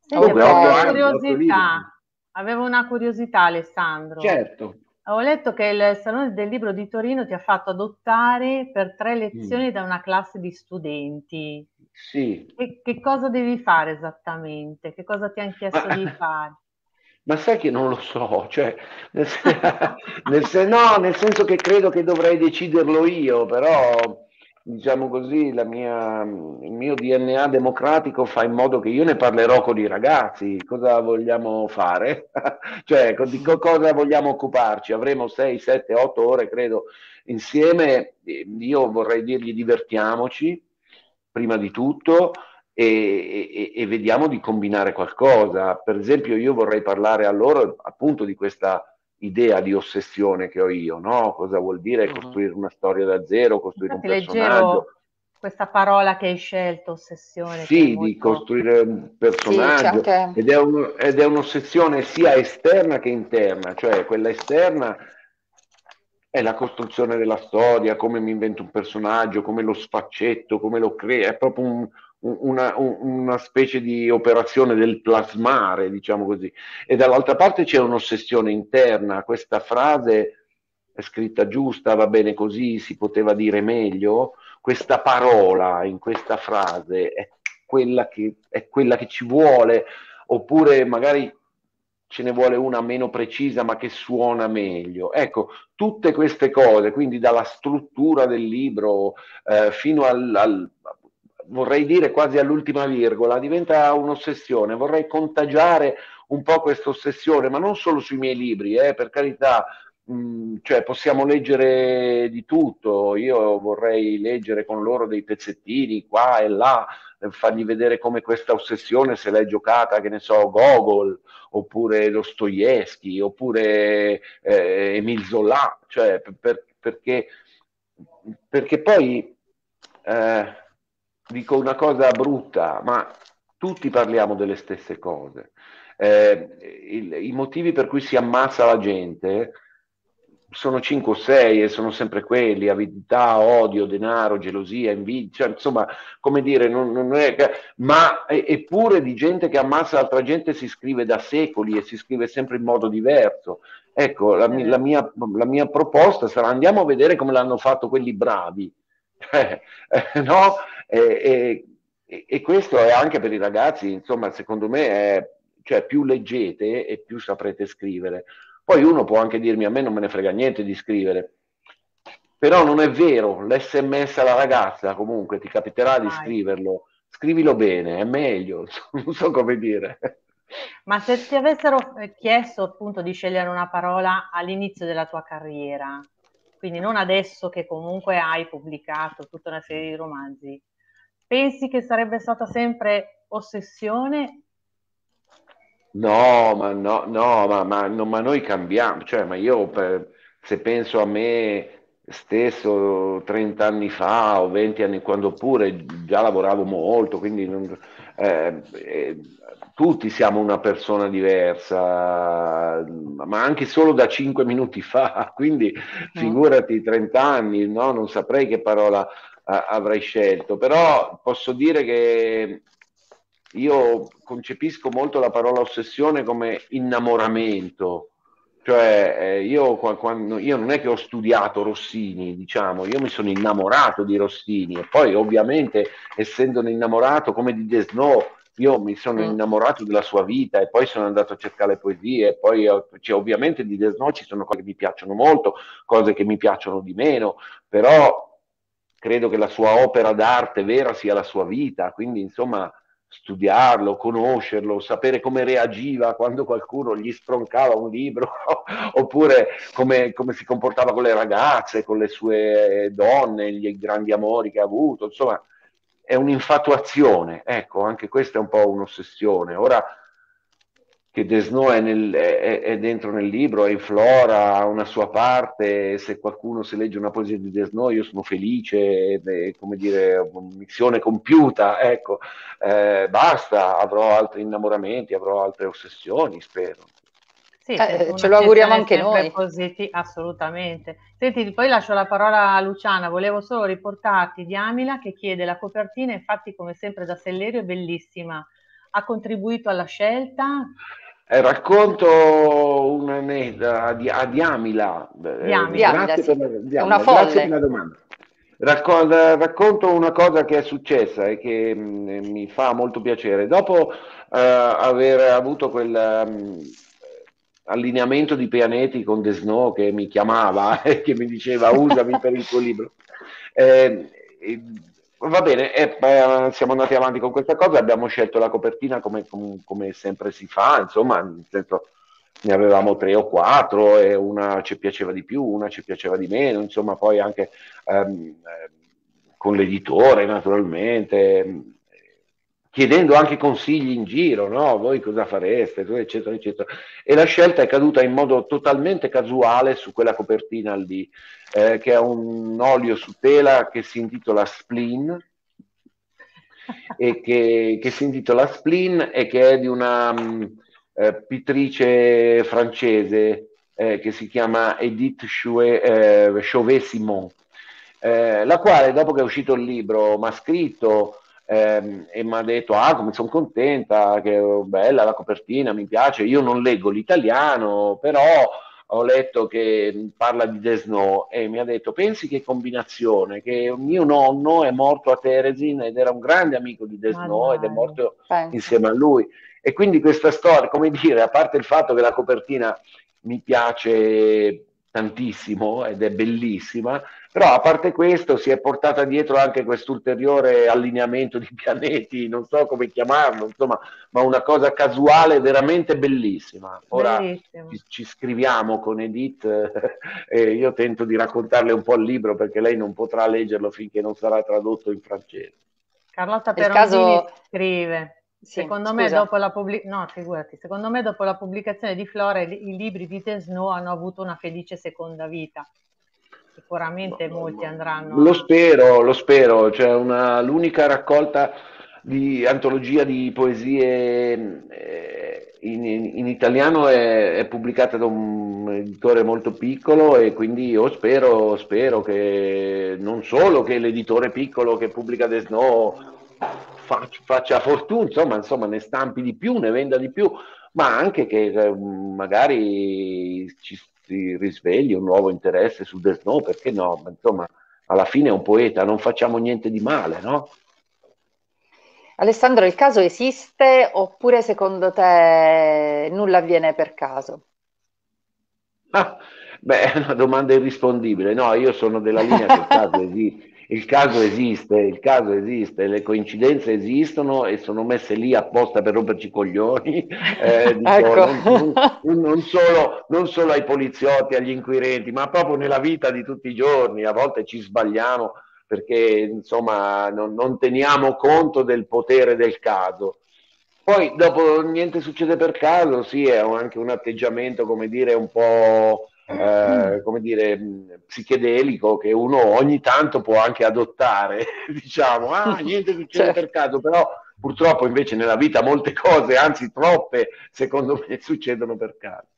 sì, avevo, una curiosità, avevo una curiosità Alessandro. Certo. Ho letto che il Salone del Libro di Torino ti ha fatto adottare per tre lezioni mm. da una classe di studenti. Sì. Che, che, cosa devi fare esattamente? Che cosa ti hanno chiesto ma, di fare? Ma sai che non lo so, cioè, nel, nel, sen- no, nel senso che credo che dovrei deciderlo io, però diciamo così, mia, il mio DNA democratico fa in modo che io ne parlerò con i ragazzi, cosa vogliamo fare, cioè di cosa vogliamo occuparci, avremo 6, 7, 8 ore credo insieme, io vorrei dirgli divertiamoci, prima di tutto, e, e, e, vediamo di combinare qualcosa. Per esempio, io vorrei parlare a loro appunto di questa idea di ossessione che ho io, no? Cosa vuol dire uh-huh. costruire una storia da zero, costruire Infatti, un personaggio. Questa parola che hai scelto, ossessione. Sì, molto... di costruire un personaggio sì, anche... ed, è un, ed è un'ossessione sia esterna che interna, cioè quella esterna è la costruzione della storia, come mi invento un personaggio, come lo sfaccetto, come lo creo, è proprio un, una, una, specie di operazione del plasmare, diciamo così. E dall'altra parte c'è un'ossessione interna, questa frase è scritta giusta, va bene così, si poteva dire meglio, questa parola in questa frase è quella che, è quella che ci vuole, oppure magari ce ne vuole una meno precisa ma che suona meglio. Ecco, tutte queste cose, quindi dalla struttura del libro eh, fino al, al, vorrei dire quasi all'ultima virgola, diventa un'ossessione, vorrei contagiare un po' questa ossessione, ma non solo sui miei libri, eh, per carità, mh, mm, cioè possiamo leggere di tutto, io vorrei leggere con loro dei pezzettini qua e là, eh, fargli vedere come questa ossessione se l'è giocata, che ne so, Gogol, oppure Dostoevsky, oppure eh, Emile Zola, cioè per, perché, perché poi... Eh, dico una cosa brutta, ma tutti parliamo delle stesse cose. Eh, il, I motivi per cui si ammazza la gente sono 5 o 6 e sono sempre quelli, avidità, odio, denaro, gelosia, invidia, cioè, insomma, come dire, non, non è, ma eppure di gente che ammazza altra gente si scrive da secoli e si scrive sempre in modo diverso. Ecco, la, la, mia, la mia proposta sarà andiamo a vedere come l'hanno fatto quelli bravi, no? E, e, e, questo è anche per i ragazzi, insomma, secondo me, è, cioè, più leggete e più saprete scrivere. Poi uno può anche dirmi a me non me ne frega niente di scrivere, però non è vero, l'SMS alla ragazza comunque ti capiterà di scriverlo, scrivilo bene, è meglio, non so come dire. Ma se ti avessero eh, chiesto appunto di scegliere una parola all'inizio della tua carriera, quindi non adesso che comunque hai pubblicato tutta una serie di romanzi, pensi che sarebbe stata sempre ossessione? No, ma no, no, ma, ma, no, ma noi cambiamo, cioè, ma io per, se penso a me stesso 30 anni fa o 20 anni, quando pure già lavoravo molto, quindi non, eh, eh, tutti siamo una persona diversa, ma anche solo da 5 minuti fa, quindi mm. figurati 30 anni, no? non saprei che parola avrei scelto, però posso dire che io concepisco molto la parola ossessione come innamoramento, cioè eh, io, quando, io, non è che ho studiato Rossini, diciamo, io mi sono innamorato di Rossini e poi ovviamente essendone innamorato come di The Snow, io mi sono mm. innamorato della sua vita e poi sono andato a cercare le poesie e poi cioè, ovviamente di The Snow ci sono cose che mi piacciono molto, cose che mi piacciono di meno, però credo che la sua opera d'arte vera sia la sua vita, quindi insomma studiarlo, conoscerlo, sapere come reagiva quando qualcuno gli stroncava un libro, oppure come, come, si comportava con le ragazze, con le sue donne, gli grandi amori che ha avuto, insomma è un'infatuazione, ecco, anche questa è un po' un'ossessione. Ora che Desno è, nel, è, è, dentro nel libro, è in Flora, ha una sua parte, se qualcuno si legge una poesia di Desno io sono felice, è, come dire, missione compiuta, ecco, eh, basta, avrò altri innamoramenti, avrò altre ossessioni, spero. Sì, eh, ce lo auguriamo anche noi. Positi- assolutamente. Senti, poi lascio la parola a Luciana, volevo solo riportarti di Amila che chiede la copertina, infatti come sempre da Sellerio è bellissima, ha contribuito alla scelta? Eh, racconto una, a, a Diamila. Diamila, grazie, sì. per, Diamila. Una grazie per la domanda. Raccon- racconto una cosa che è successa e che mh, mm, mi fa molto piacere. Dopo uh, aver avuto quel um, allineamento di pianeti con The Snow che mi chiamava e che mi diceva usami per il tuo libro, eh, Va bene, eh, siamo andati avanti con questa cosa, abbiamo scelto la copertina come, come, come, sempre si fa, insomma, nel senso ne avevamo tre o quattro e una ci piaceva di più, una ci piaceva di meno, insomma, poi anche ehm, con l'editore naturalmente. Chiedendo anche consigli in giro, no? Voi cosa fareste, eccetera, eccetera. E la scelta è caduta in modo totalmente casuale su quella copertina lì, eh, che è un olio su tela che si intitola Spleen, e che, che, si intitola Spleen e che è di una um, eh, pittrice francese eh, che si chiama Edith Chauvet-Simon, eh, la quale dopo che è uscito il libro mi ha scritto ehm, e mi ha detto ah come sono contenta, che bella la copertina, mi piace, io non leggo l'italiano, però ho letto che parla di The Snow e mi ha detto pensi che combinazione, che mio nonno è morto a Teresin ed era un grande amico di The Snow ed è morto Penso. insieme a lui. E quindi questa storia, come dire, a parte il fatto che la copertina mi piace tantissimo ed è bellissima, però a parte questo si è portata dietro anche quest'ulteriore allineamento di pianeti, non so come chiamarlo, insomma, ma una cosa casuale veramente bellissima. Ora ci, ci, scriviamo con Edith e io tento di raccontarle un po' il libro perché lei non potrà leggerlo finché non sarà tradotto in francese. Carlotta Peronzini caso... scrive sì, secondo, me pubblic- no, figurati, secondo me dopo la pubblicazione di Flora i, libri di The Snow hanno avuto una felice seconda vita sicuramente molti andranno. Lo spero, lo spero, c'è una, l'unica raccolta di antologia di poesie eh, in, in, italiano è, è, pubblicata da un editore molto piccolo e quindi io spero, spero che non solo che l'editore piccolo che pubblica The Snow faccia, faccia fortuna, insomma, insomma, ne stampi di più, ne venda di più, ma anche che eh, magari ci, si risvegli un nuovo interesse su The Snow, perché no? Ma insomma, alla fine è un poeta, non facciamo niente di male, no? Alessandro, il caso esiste oppure secondo te nulla avviene per caso? Ah, beh, è una domanda irrispondibile. No, io sono della linea che il caso esiste il caso esiste, il caso esiste, le coincidenze esistono e sono messe lì apposta per romperci i coglioni, eh, dico, ecco. non, non, non, solo, non, solo, ai poliziotti, agli inquirenti, ma proprio nella vita di tutti i giorni, a volte ci sbagliamo perché insomma non, teniamo conto del potere del caso. Poi dopo niente succede per caso, sì, è anche un atteggiamento, come dire, un po' eh, come dire, psichedelico che uno ogni tanto può anche adottare, diciamo, ah, niente succede certo. per caso, però purtroppo invece nella vita molte cose, anzi troppe, secondo me succedono per caso.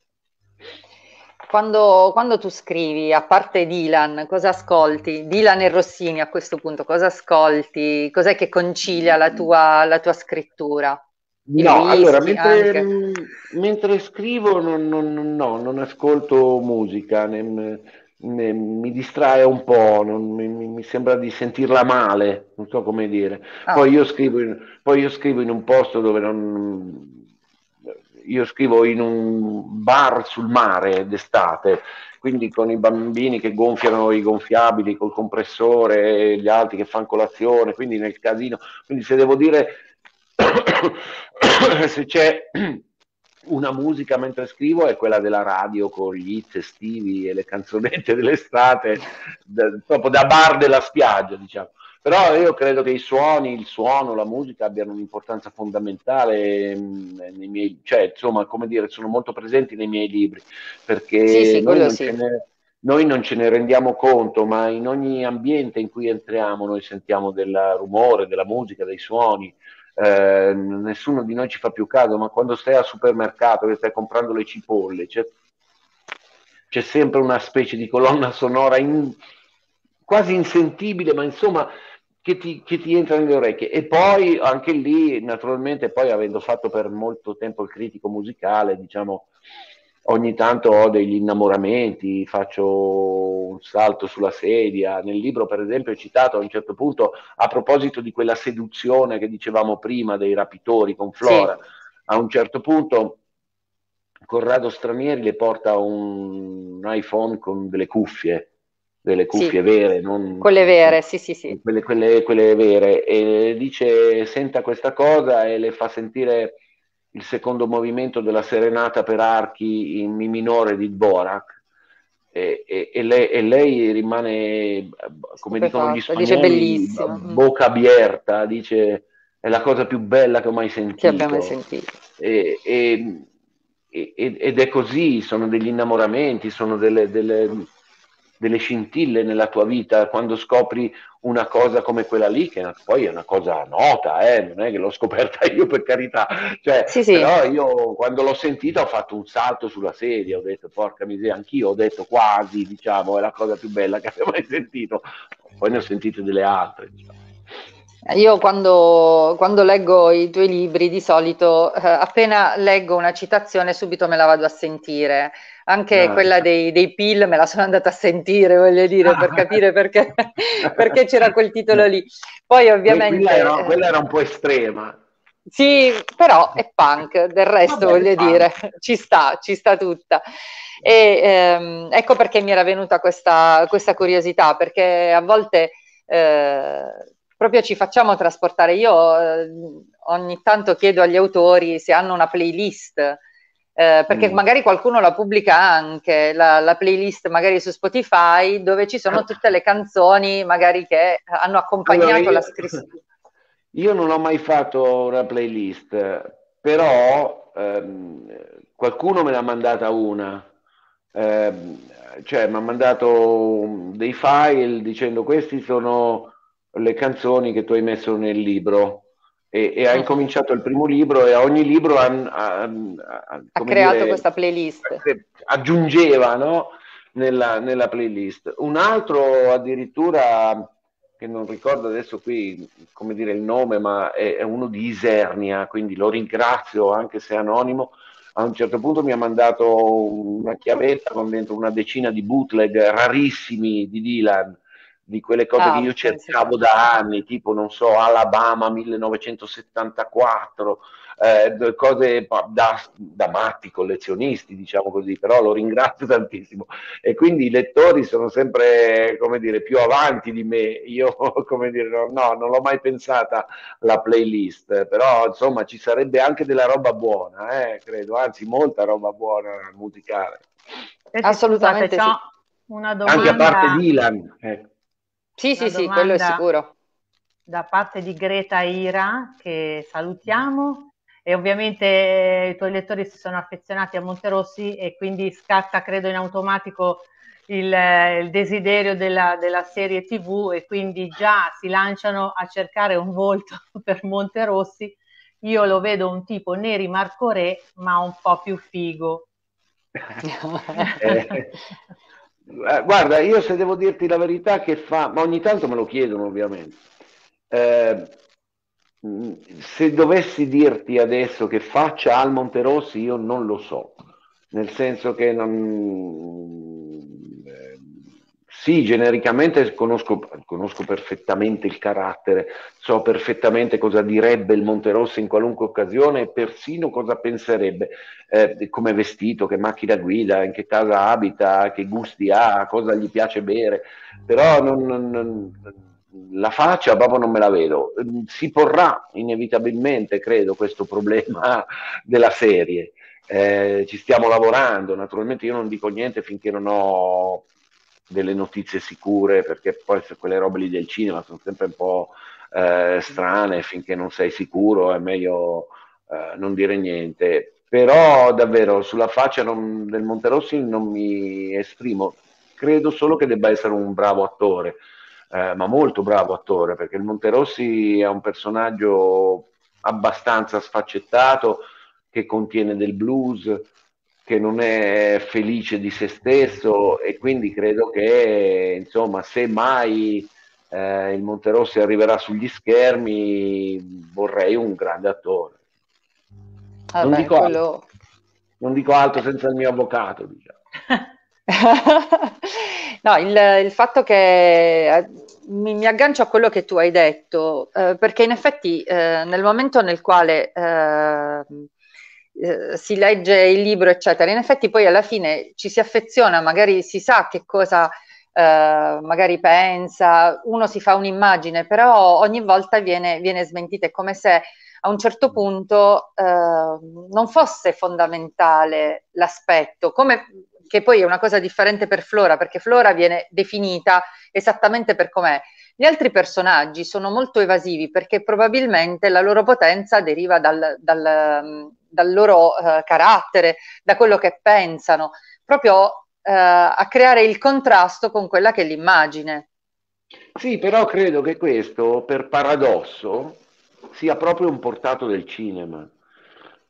Quando, quando, tu scrivi, a parte Dylan, cosa ascolti? Dylan e Rossini a questo punto, cosa ascolti? Cos'è che concilia la tua, la tua scrittura? No, allora, mentre, mentre, scrivo non, non, no, non ascolto musica, ne, ne, mi distrae un po', non, mi, mi, sembra di sentirla male, non so come dire. Ah. Poi, io scrivo in, poi io scrivo in un posto dove non... Io scrivo in un bar sul mare d'estate, quindi con i bambini che gonfiano i gonfiabili col compressore, gli altri che fanno colazione, quindi nel casino. Quindi se devo dire se c'è una musica mentre scrivo è quella della radio con gli hit estivi e le canzonette dell'estate, da, proprio da bar della spiaggia, diciamo. Però io credo che i suoni, il suono, la musica abbiano un'importanza fondamentale mm, nei miei, cioè, insomma, come dire, sono molto presenti nei miei libri, perché sì, sì, noi, non sì. ne, noi, non ce ne rendiamo conto, ma in ogni ambiente in cui entriamo noi sentiamo del rumore, della musica, dei suoni, eh, nessuno di noi ci fa più caso, ma quando stai al supermercato e stai comprando le cipolle, c'è, c'è sempre una specie di colonna sonora in, quasi insentibile, ma insomma che ti, che ti, entra nelle orecchie. E poi anche lì, naturalmente, poi avendo fatto per molto tempo il critico musicale, diciamo, ogni tanto ho degli innamoramenti, faccio un salto sulla sedia. Nel libro, per esempio, ho citato a un certo punto, a proposito di quella seduzione che dicevamo prima dei rapitori con Flora, sì. a un certo punto Corrado Stranieri le porta un iPhone con delle cuffie, delle cuffie sì. vere, non, quelle vere, sì, sì, sì. Quelle, quelle, quelle vere, e dice senta questa cosa e le fa sentire il secondo movimento della serenata per archi in mi minore di Dvorak e, e, e, lei, e lei, rimane, come dicono gli spagnoli, bocca aperta, dice è la cosa più bella che ho mai sentito. Mai sentito. Ed è così, sono degli innamoramenti, sono delle, delle, delle, scintille nella tua vita quando scopri una cosa come quella lì, che poi è una cosa nota, eh? non è che l'ho scoperta io per carità, cioè, sì, sì. però io quando l'ho sentita ho fatto un salto sulla sedia, ho detto porca miseria, anch'io ho detto quasi, diciamo, è la cosa più bella che abbia mai sentito, poi ne ho sentite delle altre. Diciamo. Io quando, quando, leggo i tuoi libri di solito eh, appena leggo una citazione subito me la vado a sentire, anche no. quella dei, dei PIL me la sono andata a sentire, voglio dire, per capire perché, perché c'era quel titolo lì. Poi ovviamente... Quella era, quella era un po' estrema. Sì, però è punk, del resto Vabbè, voglio dire, ci sta, ci sta tutta. E ehm, ecco perché mi era venuta questa, questa curiosità, perché a volte... Eh, proprio ci facciamo trasportare. Io eh, ogni tanto chiedo agli autori se hanno una playlist, eh, perché mm. magari qualcuno la pubblica anche, la, la, playlist magari su Spotify, dove ci sono tutte le canzoni magari che hanno accompagnato allora, io, la scrittura. Io non ho mai fatto una playlist, però ehm, qualcuno me ne ha mandata una. Eh, cioè mi ha mandato dei file dicendo questi sono le canzoni che tu hai messo nel libro e, e ha incominciato il primo libro e a ogni libro ha, ha, ha, ha creato dire, questa playlist. Aggiungeva no? nella, nella, playlist. Un altro addirittura, che non ricordo adesso qui come dire il nome, ma è, è uno di Isernia, quindi lo ringrazio anche se anonimo. A un certo punto mi ha mandato una chiavetta con dentro una decina di bootleg rarissimi di Dylan di quelle cose ah, che io cercavo da anni, tipo, non so, Alabama 1974, eh, cose da, da, matti collezionisti, diciamo così, però lo ringrazio tantissimo. E quindi i lettori sono sempre, come dire, più avanti di me. Io, come dire, no, no non l'ho mai pensata la playlist, però insomma ci sarebbe anche della roba buona, eh, credo, anzi molta roba buona musicale. Assolutamente Scusate, sì. Una domanda... Anche a parte Dylan. Ecco. Sì, sì, sì, quello è sicuro. Da parte di Greta Ira, che salutiamo, e ovviamente eh, i tuoi lettori si sono affezionati a Monterossi e quindi scatta, credo, in automatico il, eh, il desiderio della, della, serie TV e quindi già si lanciano a cercare un volto per Monterossi. Io lo vedo un tipo Neri Marco Re, ma un po' più figo. eh, eh, guarda, io se devo dirti la verità che fa, ma ogni tanto me lo chiedono ovviamente, eh, se dovessi dirti adesso che faccia al Monterossi, io non lo so, nel senso che non, sì, genericamente conosco, conosco, perfettamente il carattere, so perfettamente cosa direbbe il Monterosso in qualunque occasione e persino cosa penserebbe, eh, come vestito, che macchina guida, in che casa abita, che gusti ha, cosa gli piace bere, però non, non, la faccia proprio non me la vedo. Si porrà inevitabilmente, credo, questo problema della serie. Eh, ci stiamo lavorando, naturalmente io non dico niente finché non ho delle notizie sicure, perché poi quelle robe lì del cinema sono sempre un po' eh, strane, finché non sei sicuro è meglio eh, non dire niente. Però davvero sulla faccia non, del Monterossi non mi esprimo, credo solo che debba essere un bravo attore, eh, ma molto bravo attore, perché il Monterossi è un personaggio abbastanza sfaccettato, che contiene del blues, che non è felice di se stesso e quindi credo che insomma se mai eh, il Monterossi arriverà sugli schermi vorrei un grande attore Vabbè, non, dico quello... altro, non, dico altro, senza il mio avvocato diciamo. no il, il, fatto che eh, mi, mi, aggancio a quello che tu hai detto eh, perché in effetti eh, nel momento nel quale eh, si legge il libro, eccetera. In effetti poi alla fine ci si affeziona, magari si sa che cosa eh, magari pensa, uno si fa un'immagine, però ogni volta viene, viene smentita. È come se a un certo punto eh, non fosse fondamentale l'aspetto, come che poi è una cosa differente per Flora, perché Flora viene definita esattamente per com'è. Gli altri personaggi sono molto evasivi perché probabilmente la loro potenza deriva dal, dal, dal loro uh, carattere, da quello che pensano, proprio uh, a creare il contrasto con quella che è l'immagine. Sì, però credo che questo, per paradosso, sia proprio un portato del cinema.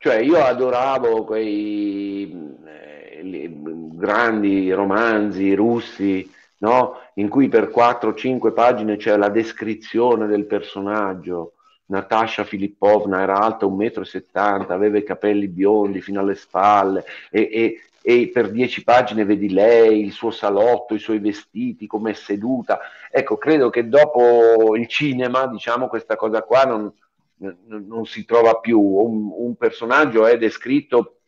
Cioè io adoravo quei eh, grandi romanzi russi, no? in cui per 4-5 pagine c'è la descrizione del personaggio. Natasha Filippovna era alta 1,70 m, aveva i capelli biondi fino alle spalle e, e, e per 10 pagine vedi lei, il suo salotto, i suoi vestiti, come è seduta. Ecco, credo che dopo il cinema, diciamo, questa cosa qua non, non si trova più. Un, un, personaggio è descritto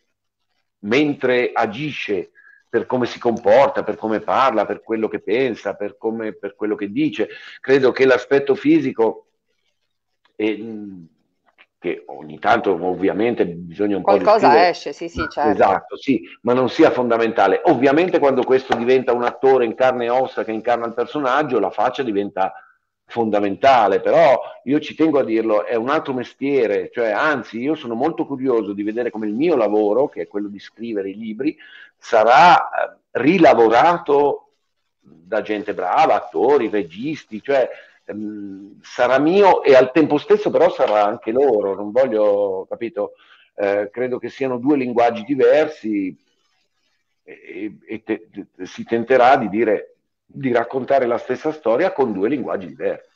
mentre agisce, per come si comporta, per come parla, per quello che pensa, per, come, per quello che dice. Credo che l'aspetto fisico, è, che ogni tanto ovviamente bisogna un Qualcosa po' Qualcosa esce, sì, sì, certo. Esatto, sì, ma non sia fondamentale. Ovviamente quando questo diventa un attore in carne e ossa che incarna il personaggio, la faccia diventa fondamentale, però io ci tengo a dirlo, è un altro mestiere, cioè anzi io sono molto curioso di vedere come il mio lavoro, che è quello di scrivere i libri, sarà eh, rilavorato da gente brava, attori, registi, cioè ehm, sarà mio e al tempo stesso però sarà anche loro, non voglio, capito, eh, credo che siano due linguaggi diversi e, e te, te, si tenterà di dire di raccontare la stessa storia con due linguaggi diversi.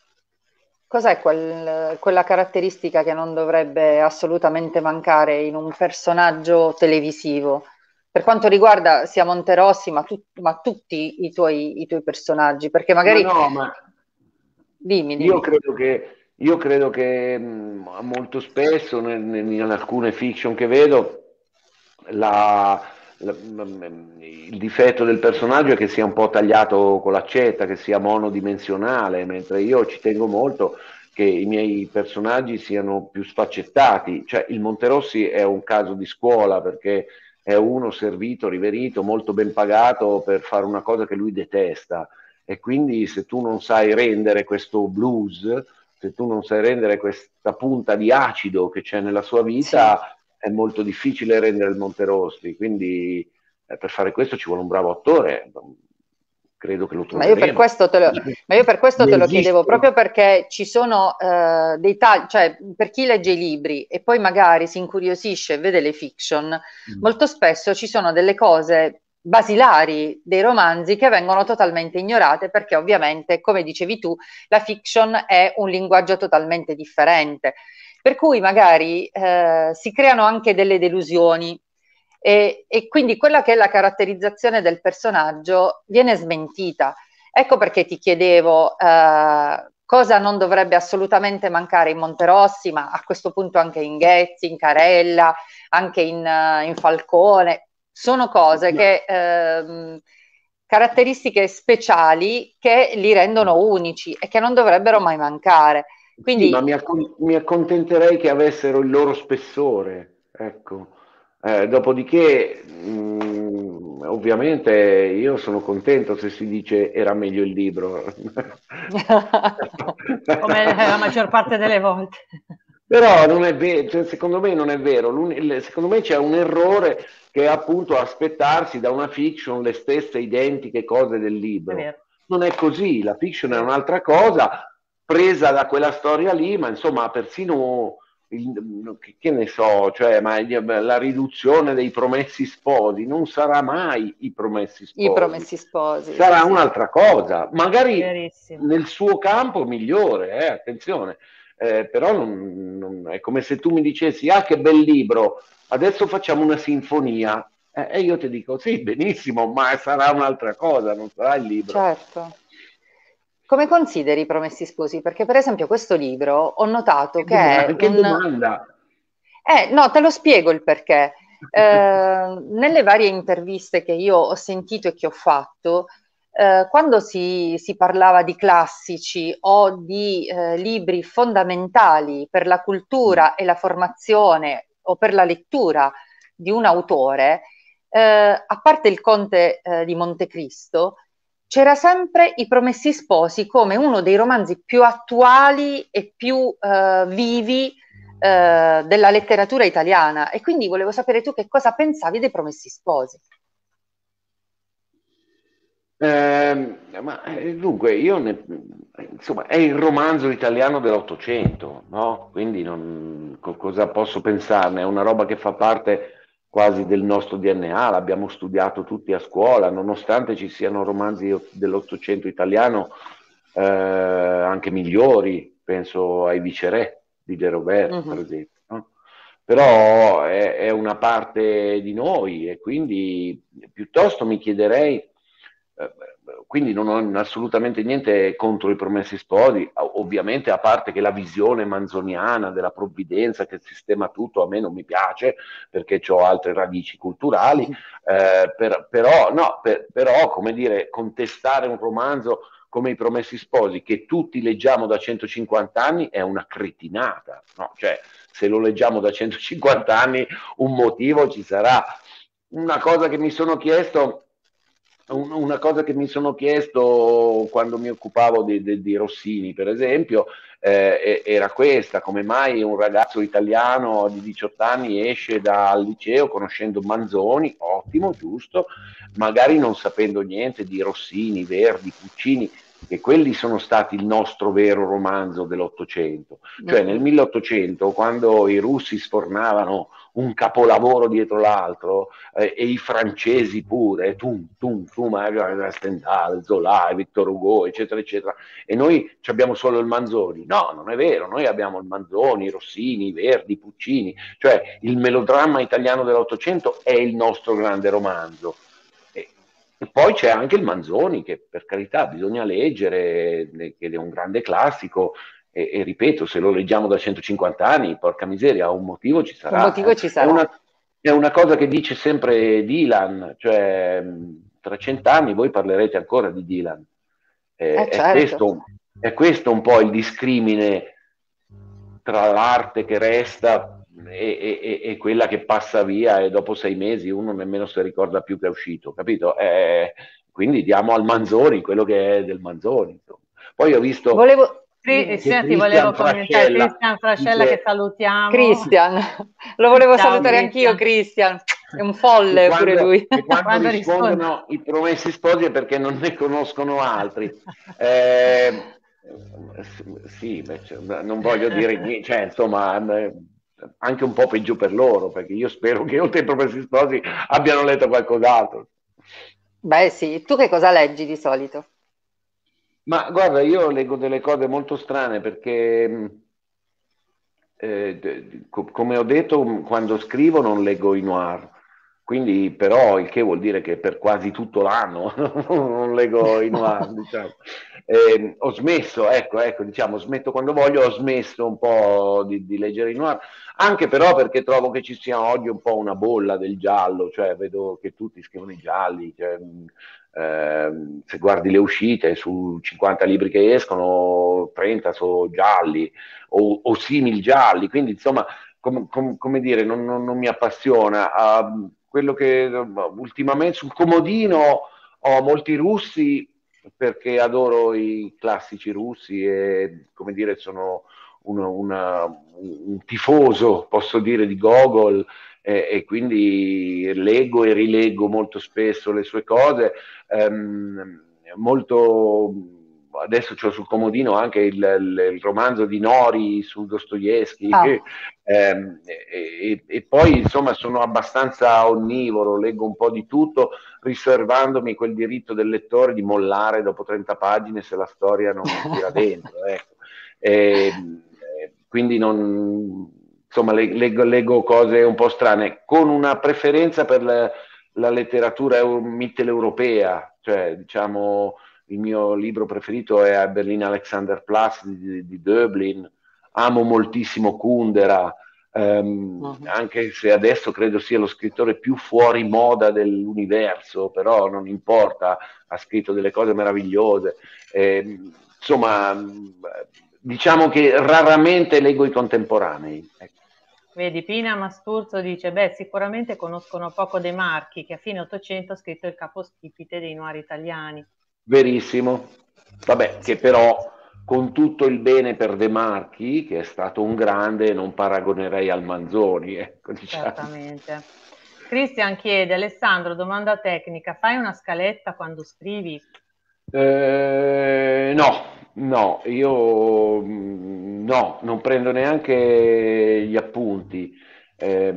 Cos'è quel, quella caratteristica che non dovrebbe assolutamente mancare in un personaggio televisivo? Per quanto riguarda sia Monterossi, ma, tu, ma tutti i tuoi, i tuoi, personaggi, perché magari... Ma no, ma dimmi, dimmi. Io credo che, io credo che mh, molto spesso in, in alcune fiction che vedo la, il difetto del personaggio è che sia un po' tagliato con l'accetta, che sia monodimensionale, mentre io ci tengo molto che i miei personaggi siano più sfaccettati. Cioè, il Monterossi è un caso di scuola perché è uno servito, riverito, molto ben pagato per fare una cosa che lui detesta. E quindi se tu non sai rendere questo blues, se tu non sai rendere questa punta di acido che c'è nella sua vita, è molto difficile rendere il Monterossi, quindi eh, per fare questo ci vuole un bravo attore. Credo che lo troveremo. Ma io per questo te lo, ma io per questo te lo chiedevo, proprio perché ci sono eh, dei tagli, cioè per chi legge i libri e poi magari si incuriosisce e vede le fiction, mm. molto spesso ci sono delle cose basilari dei romanzi che vengono totalmente ignorate perché ovviamente, come dicevi tu, la fiction è un linguaggio totalmente differente per cui magari eh, si creano anche delle delusioni e, e, quindi quella che è la caratterizzazione del personaggio viene smentita. Ecco perché ti chiedevo eh, cosa non dovrebbe assolutamente mancare in Monterossi, ma a questo punto anche in Ghezzi, in Carella, anche in, uh, in Falcone. Sono cose che... Eh, caratteristiche speciali che li rendono unici e che non dovrebbero mai mancare. Quindi... Sì, ma mi, accont- mi, accontenterei che avessero il loro spessore, ecco. Eh, dopodiché, mh, mm, ovviamente, io sono contento se si dice era meglio il libro. Come la maggior parte delle volte. Però non è vero, cioè, secondo me non è vero, secondo me c'è un errore che è appunto aspettarsi da una fiction le stesse identiche cose del libro. È non è così, la fiction è un'altra cosa, presa da quella storia lì, ma insomma persino il, che ne so, cioè, ma la riduzione dei promessi sposi non sarà mai i promessi sposi. I promessi sposi. Sarà sì. un'altra cosa, magari Verissimo. nel suo campo migliore, eh, attenzione. Eh, però non, non, è come se tu mi dicessi, ah che bel libro, adesso facciamo una sinfonia. Eh, e io ti dico, sì, benissimo, ma sarà un'altra cosa, non sarà il libro. Certo. Come consideri i Promessi Sposi? Perché per esempio questo libro ho notato che, che è che un... domanda? Eh, no, te lo spiego il perché. Eh, nelle varie interviste che io ho sentito e che ho fatto, eh, quando si, si, parlava di classici o di eh, libri fondamentali per la cultura mm. e la formazione o per la lettura di un autore, eh, a parte il conte eh, di Montecristo, c'era sempre I Promessi Sposi come uno dei romanzi più attuali e più eh, vivi eh, della letteratura italiana e quindi volevo sapere tu che cosa pensavi dei Promessi Sposi. Eh, ma dunque, io ne, insomma, è il romanzo italiano dell'Ottocento, no? Quindi non, cosa posso pensarne? È una roba che fa parte quasi del nostro DNA, l'abbiamo studiato tutti a scuola, nonostante ci siano romanzi dell'Ottocento italiano eh, anche migliori, penso ai Viceré di De Robert, uh-huh. per esempio. No? Però è, è una parte di noi e quindi piuttosto mi chiederei eh, quindi non ho assolutamente niente contro i promessi sposi, ovviamente a parte che la visione manzoniana della provvidenza che sistema tutto a me non mi piace perché ho altre radici culturali, eh, per, però, no, per, però come dire, contestare un romanzo come i promessi sposi che tutti leggiamo da 150 anni è una cretinata, no? cioè se lo leggiamo da 150 anni un motivo ci sarà. Una cosa che mi sono chiesto una cosa che mi sono chiesto quando mi occupavo di, di, di Rossini, per esempio, eh, era questa, come mai un ragazzo italiano di 18 anni esce dal liceo conoscendo Manzoni, ottimo, giusto, magari non sapendo niente di Rossini, Verdi, Puccini, che quelli sono stati il nostro vero romanzo dell'Ottocento. Cioè nel 1800, quando i russi sfornavano un capolavoro dietro l'altro eh, e i francesi pure, tum, tum, tum, eh, Stendhal, Zola, Victor Hugo, eccetera, eccetera, e noi abbiamo solo il Manzoni. No, non è vero, noi abbiamo il Manzoni, Rossini, Verdi, Puccini, cioè il melodramma italiano dell'Ottocento è il nostro grande romanzo. E poi c'è anche il Manzoni, che per carità bisogna leggere, che è un grande classico, e, e, ripeto, se lo leggiamo da 150 anni, porca miseria, un motivo ci sarà. Un motivo ci sarà. È una, è una cosa che dice sempre Dylan, cioè tra cent'anni voi parlerete ancora di Dylan. Eh, eh, certo. è, questo, è questo un po' il discrimine tra l'arte che resta e, e, e, quella che passa via e dopo sei mesi uno nemmeno si ricorda più che è uscito, capito? Eh, quindi diamo al Manzoni quello che è del Manzoni. Poi ho visto... Volevo... Sì, ti volevo commentare Cristian Frascella dice, che salutiamo. Cristian, lo volevo Ciao, salutare anch'io Cristian, è un folle quando, pure lui. quando, quando rispondono i promessi sposi è perché non ne conoscono altri. Eh, sì, beh, cioè, non voglio dire niente, cioè, insomma, anche un po' peggio per loro, perché io spero che oltre ai promessi sposi abbiano letto qualcos'altro. Beh sì, tu che cosa leggi di solito? Ma guarda, io leggo delle cose molto strane perché, eh, come ho detto, quando scrivo non leggo i noir, quindi però il che vuol dire che per quasi tutto l'anno non leggo i noir, diciamo. Eh, ho smesso, ecco, ecco, diciamo, smetto quando voglio, ho smesso un po' di, di, leggere i noir, anche però perché trovo che ci sia oggi un po' una bolla del giallo, cioè vedo che tutti scrivono i gialli, cioè, eh, se guardi le uscite su 50 libri che escono, 30 sono gialli o, o simili gialli, quindi insomma, com, com, come dire, non, non, non mi appassiona. Uh, quello che ultimamente sul comodino ho molti russi perché adoro i classici russi e come dire sono una, una, un tifoso, posso dire, di Gogol e, e, quindi leggo e rileggo molto spesso le sue cose. Um, molto adesso ho sul comodino anche il, il, il, romanzo di Nori su Dostoevsky ah. ehm, e, e, poi insomma sono abbastanza onnivoro, leggo un po' di tutto riservandomi quel diritto del lettore di mollare dopo 30 pagine se la storia non mi tira dentro. Ecco. E, quindi non, insomma leggo, leggo, cose un po' strane con una preferenza per la, la letteratura mitteleuropea, cioè diciamo il mio libro preferito è a Berlin Alexanderplatz di, di Döblin, amo moltissimo Kundera, um, uh-huh. anche se adesso credo sia lo scrittore più fuori moda dell'universo, però non importa, ha scritto delle cose meravigliose. Eh, insomma, diciamo che raramente leggo i contemporanei. Ecco. Vedi, Pina Masturzo dice, beh, sicuramente conoscono poco De Marchi, che a fine Ottocento ha scritto il capostipite dei noir italiani. Verissimo. Vabbè, che però con tutto il bene per De Marchi, che è stato un grande, non paragonerei al Manzoni. Ecco, diciamo. Certamente. Cristian chiede, Alessandro, domanda tecnica, fai una scaletta quando scrivi? Eh, no, no, io mm, no, non prendo neanche gli appunti, eh,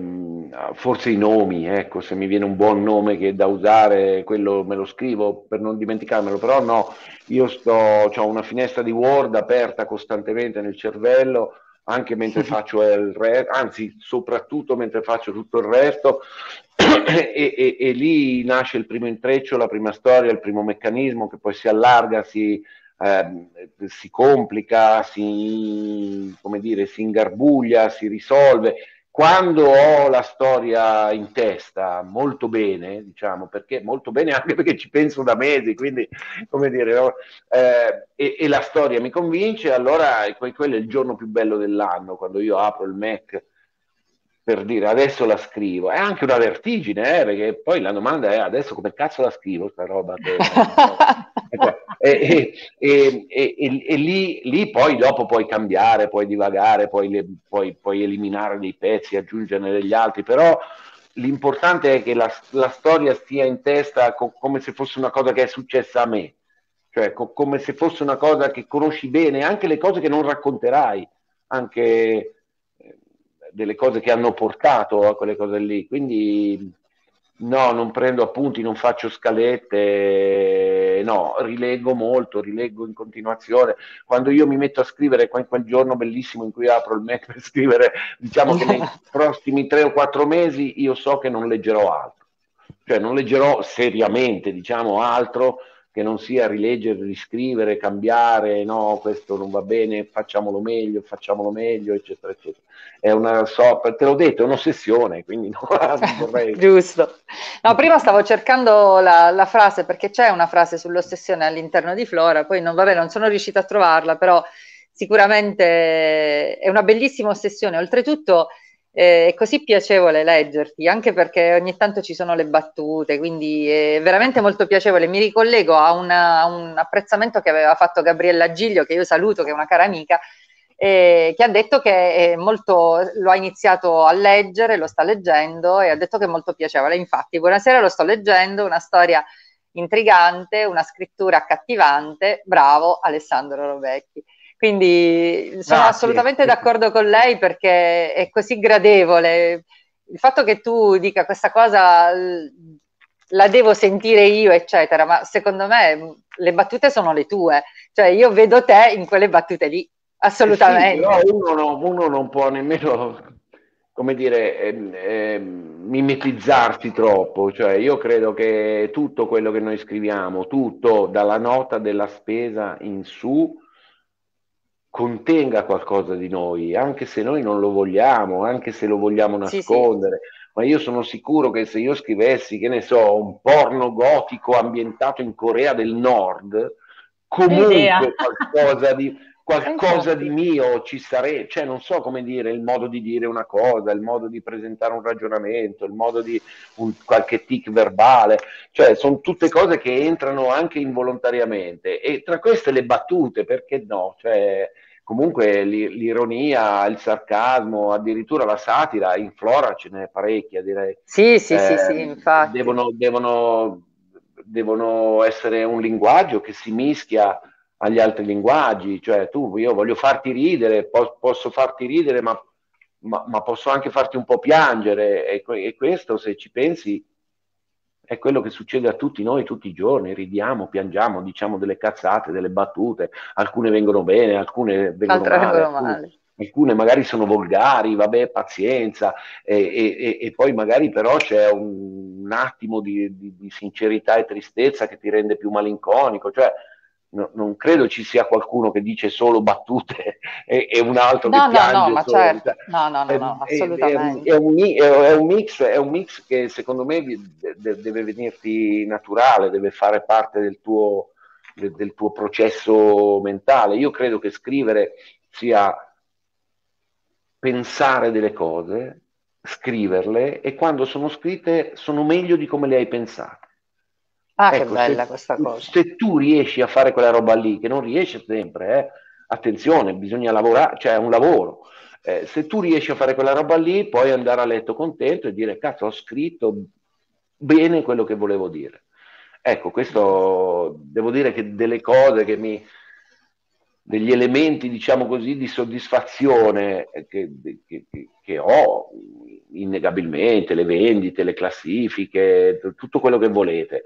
forse i nomi, ecco, se mi viene un buon nome che da usare, quello me lo scrivo per non dimenticarmelo, però no, io sto, ho una finestra di Word aperta costantemente nel cervello, anche mentre faccio il resto, anzi soprattutto mentre faccio tutto il resto, e, e, e, lì nasce il primo intreccio, la prima storia, il primo meccanismo che poi si allarga, si, eh, si complica, si, come dire, si ingarbuglia, si risolve quando ho la storia in testa molto bene, diciamo, perché molto bene anche perché ci penso da mesi, quindi come dire, no? eh, e, e, la storia mi convince, allora quello è il giorno più bello dell'anno, quando io apro il Mac per dire adesso la scrivo, è anche una vertigine, eh, perché poi la domanda è adesso come cazzo la scrivo sta roba? Che, ecco, e, e, e, e lì, lì, poi dopo puoi cambiare, puoi divagare, puoi, le, puoi, puoi eliminare dei pezzi, aggiungerne degli altri, però l'importante è che la, la storia stia in testa co- come se fosse una cosa che è successa a me, cioè co- come se fosse una cosa che conosci bene, anche le cose che non racconterai, anche delle cose che hanno portato a quelle cose lì. Quindi no, non prendo appunti, non faccio scalette, no, rileggo molto, rileggo in continuazione. Quando io mi metto a scrivere, quel, quel giorno bellissimo in cui apro il Mac per scrivere, diciamo che nei prossimi tre o quattro mesi io so che non leggerò altro. Cioè non leggerò seriamente, diciamo, altro che non sia rileggere, riscrivere, cambiare, no, questo non va bene, facciamolo meglio, facciamolo meglio, eccetera, eccetera. È una, so, te l'ho detto, è un'ossessione, quindi no, vorrei... Giusto. No, prima stavo cercando la, la, frase, perché c'è una frase sull'ossessione all'interno di Flora, poi non, vabbè, non sono riuscita a trovarla, però sicuramente è una bellissima ossessione. Oltretutto è così piacevole leggerti, anche perché ogni tanto ci sono le battute, quindi è veramente molto piacevole. Mi ricollego a, una, a un apprezzamento che aveva fatto Gabriella Giglio, che io saluto, che è una cara amica, eh, che ha detto che molto, lo ha iniziato a leggere, lo sta leggendo e ha detto che è molto piacevole. Infatti, buonasera, lo sto leggendo, una storia intrigante, una scrittura accattivante, bravo Alessandro Rovecchi. Quindi sono Grazie. assolutamente d'accordo con lei perché è così gradevole. Il fatto che tu dica questa cosa la devo sentire io, eccetera, ma secondo me le battute sono le tue, cioè io vedo te in quelle battute lì, assolutamente. Sì, però uno, no, uno, non può nemmeno, come dire, eh, eh, mimetizzarsi troppo, cioè io credo che tutto quello che noi scriviamo, tutto dalla nota della spesa in su, contenga qualcosa di noi, anche se noi non lo vogliamo, anche se lo vogliamo nascondere. Sì, sì. Ma io sono sicuro che se io scrivessi, che ne so, un porno gotico ambientato in Corea del Nord, comunque qualcosa di, qualcosa di mio ci sarebbe, cioè non so come dire, il modo di dire una cosa, il modo di presentare un ragionamento, il modo di un, qualche tic verbale, cioè sono tutte cose che entrano anche involontariamente e tra queste le battute, perché no? Cioè, comunque l'ironia, il sarcasmo, addirittura la satira, in Flora ce n'è parecchia direi. Sì, sì, eh, sì, sì, infatti. Devono, devono, devono essere un linguaggio che si mischia agli altri linguaggi, cioè tu, io voglio farti ridere, po- posso farti ridere, ma, ma, ma, posso anche farti un po' piangere e, e, questo, se ci pensi, è quello che succede a tutti noi tutti i giorni, ridiamo, piangiamo, diciamo delle cazzate, delle battute, alcune vengono bene, alcune vengono male, vengono male. Alcune, alcune, magari sono volgari, vabbè, pazienza, e, e, e poi magari però c'è un, un attimo di, di, di sincerità e tristezza che ti rende più malinconico, cioè no, non credo ci sia qualcuno che dice solo battute e, e un altro no, che no, piange no, ma solo. certo. no, no, no, no, assolutamente. È, è, un, è, un, mix, è un mix che secondo me deve venirti naturale, deve fare parte del tuo, del tuo processo mentale. Io credo che scrivere sia pensare delle cose, scriverle e quando sono scritte sono meglio di come le hai pensate. Ah, ecco, che bella se, questa cosa. Se tu riesci a fare quella roba lì, che non riesci sempre, eh, attenzione, bisogna lavorare, cioè è un lavoro. Eh, se tu riesci a fare quella roba lì, puoi andare a letto contento e dire, cazzo, ho scritto bene quello che volevo dire. Ecco, questo devo dire che delle cose che mi, degli elementi, diciamo così, di soddisfazione che, che, che, ho innegabilmente, le vendite, le classifiche, tutto quello che volete.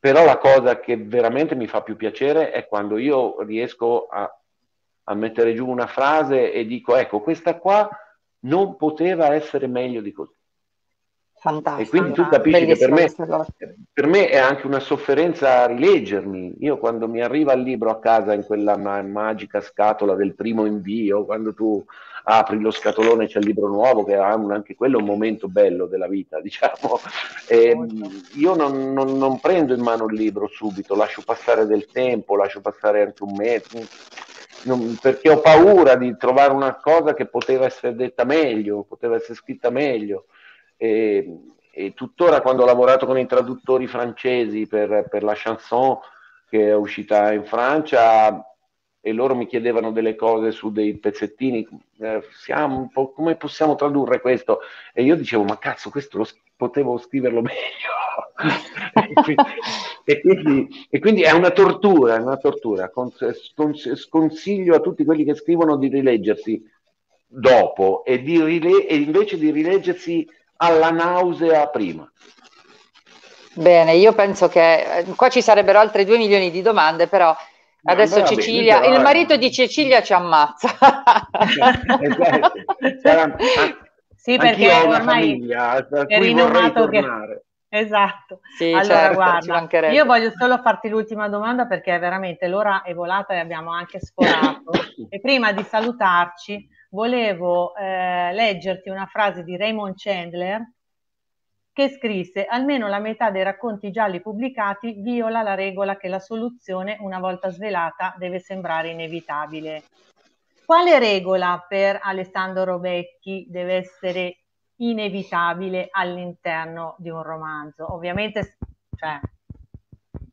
Però la cosa che veramente mi fa più piacere è quando io riesco a, a mettere giù una frase e dico, ecco, questa qua non poteva essere meglio di così. Fantastico. E quindi tu capisci che per me, per me, è anche una sofferenza rileggermi. Io quando mi arriva il libro a casa in quella ma- magica scatola del primo invio, quando tu apri lo scatolone e c'è il libro nuovo, che è anche quello un momento bello della vita, diciamo. E io non, non, non, prendo in mano il libro subito, lascio passare del tempo, lascio passare anche un mese, non, perché ho paura di trovare una cosa che poteva essere detta meglio, poteva essere scritta meglio. E, e tuttora quando ho lavorato con i traduttori francesi per, per la chanson che è uscita in Francia e loro mi chiedevano delle cose su dei pezzettini, eh, come possiamo tradurre questo? E io dicevo, ma cazzo, questo lo, potevo scriverlo meglio. e, quindi, e, quindi, è una tortura, è una tortura. Sconsiglio a tutti quelli che scrivono di rileggersi dopo e, di rile- e invece di rileggersi alla nausea prima. Bene, io penso che eh, qua ci sarebbero altre due milioni di domande, però adesso Cecilia, bene, il marito di Cecilia ci ammazza. esatto. Sarà, sì, perché ormai è rinomato che... Esatto. Sì, allora, certo, guarda, io voglio solo farti l'ultima domanda perché veramente l'ora è volata e abbiamo anche sforato. e prima di salutarci, volevo eh, leggerti una frase di Raymond Chandler che scrisse almeno la metà dei racconti gialli pubblicati viola la regola che la soluzione, una volta svelata, deve sembrare inevitabile. Quale regola per Alessandro Robecchi deve essere inevitabile all'interno di un romanzo? Ovviamente, cioè,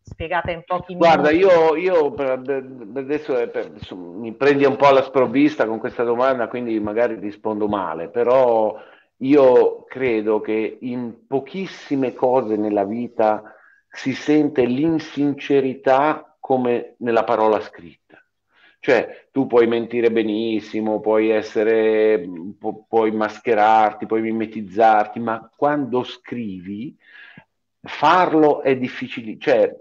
spiegata in pochi minuti. Guarda, io, io per, adesso eh, per, mi prendi un po' alla sprovvista con questa domanda, quindi magari rispondo male, però io credo che in pochissime cose nella vita si sente l'insincerità come nella parola scritta. Cioè, tu puoi mentire benissimo, puoi essere, pu- puoi mascherarti, puoi mimetizzarti, ma quando scrivi farlo è difficile, cioè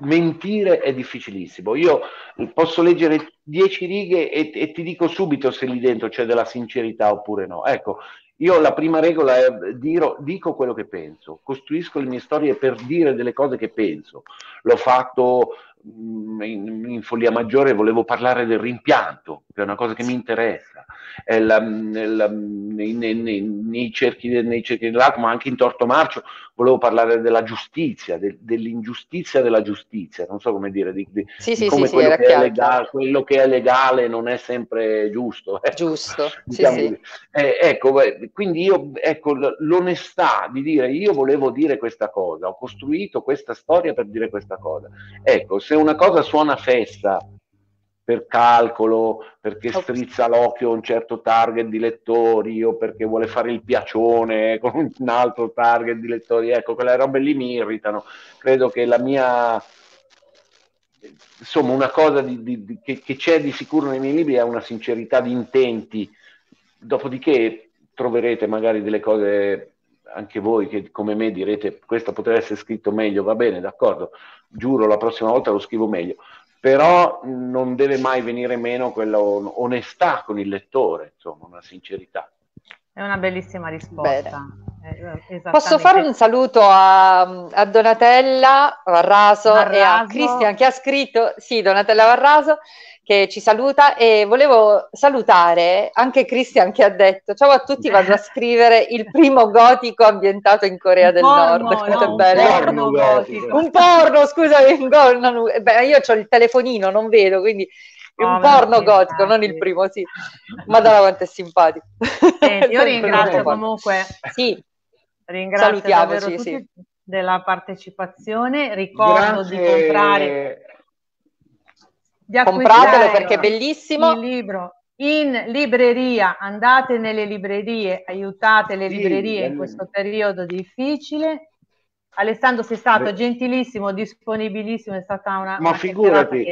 mentire è difficilissimo. Io posso leggere dieci righe e, e, ti dico subito se lì dentro c'è della sincerità oppure no. Ecco, io la prima regola è dire, dico quello che penso, costruisco le mie storie per dire delle cose che penso. L'ho fatto mm, in, in Follia Maggiore, volevo parlare del rimpianto, che è una cosa che mi interessa. La, la, nei, nei, nei, cerchi, nei cerchi dell'acqua, ma anche in Torto Marcio, volevo parlare della giustizia, de, dell'ingiustizia della giustizia, non so come dire, di, di, sì, di come sì, quello, sì, che legale, quello, che è legale, non è sempre giusto. Eh. Giusto, diciamo, sì, eh, ecco, quindi io, ecco, l'onestà di dire io volevo dire questa cosa, ho costruito questa storia per dire questa cosa. Ecco, se una cosa suona festa per calcolo, perché strizza l'occhio a un certo target di lettori o perché vuole fare il piacione con un altro target di lettori, ecco, quelle robe lì mi irritano. Credo che la mia insomma, una cosa di, di, di, che, che, c'è di sicuro nei miei libri è una sincerità di intenti. Dopodiché troverete magari delle cose anche voi che come me direte questo potrebbe essere scritto meglio, va bene, d'accordo, giuro la prossima volta lo scrivo meglio, però non deve mai venire meno quella onestà con il lettore, insomma, una sincerità. È una bellissima risposta. Posso fare un saluto a, a Donatella Varraso, Varraso, e a Cristian che ha scritto, sì, Donatella Varraso, che ci saluta e volevo salutare anche Christian che ha detto ciao a tutti vado a scrivere il primo gotico ambientato in Corea del porno, Nord no, un, porno gotico. un porno scusami un porno, beh, io ho il telefonino non vedo quindi è un porno gotico, non il primo, sì. Madonna quanto è simpatico. Senti, io ringrazio comunque. Sì. Ringrazio Salutiamoci, sì. della partecipazione. Ricordo Grazie. di comprare compratelo perché è bellissimo. Il libro in libreria, andate nelle librerie, aiutate le sì, librerie in questo periodo difficile. Alessandro sei stato Beh. gentilissimo, disponibilissimo, è stata una, Ma una figurati.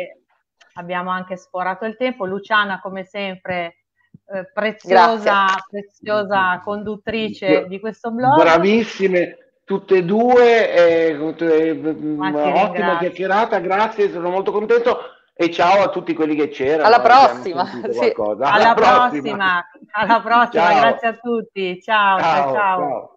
abbiamo anche sforato il tempo. Luciana, come sempre, eh, preziosa, preziosa conduttrice di questo blog. Bravissime tutte e due, eh, ottima chiacchierata, grazie, sono molto contento e ciao a tutti quelli che c'erano. Alla prossima. Sì. Alla, alla, prossima. prossima. Alla prossima, ciao. grazie a tutti. ciao. ciao. ciao. ciao.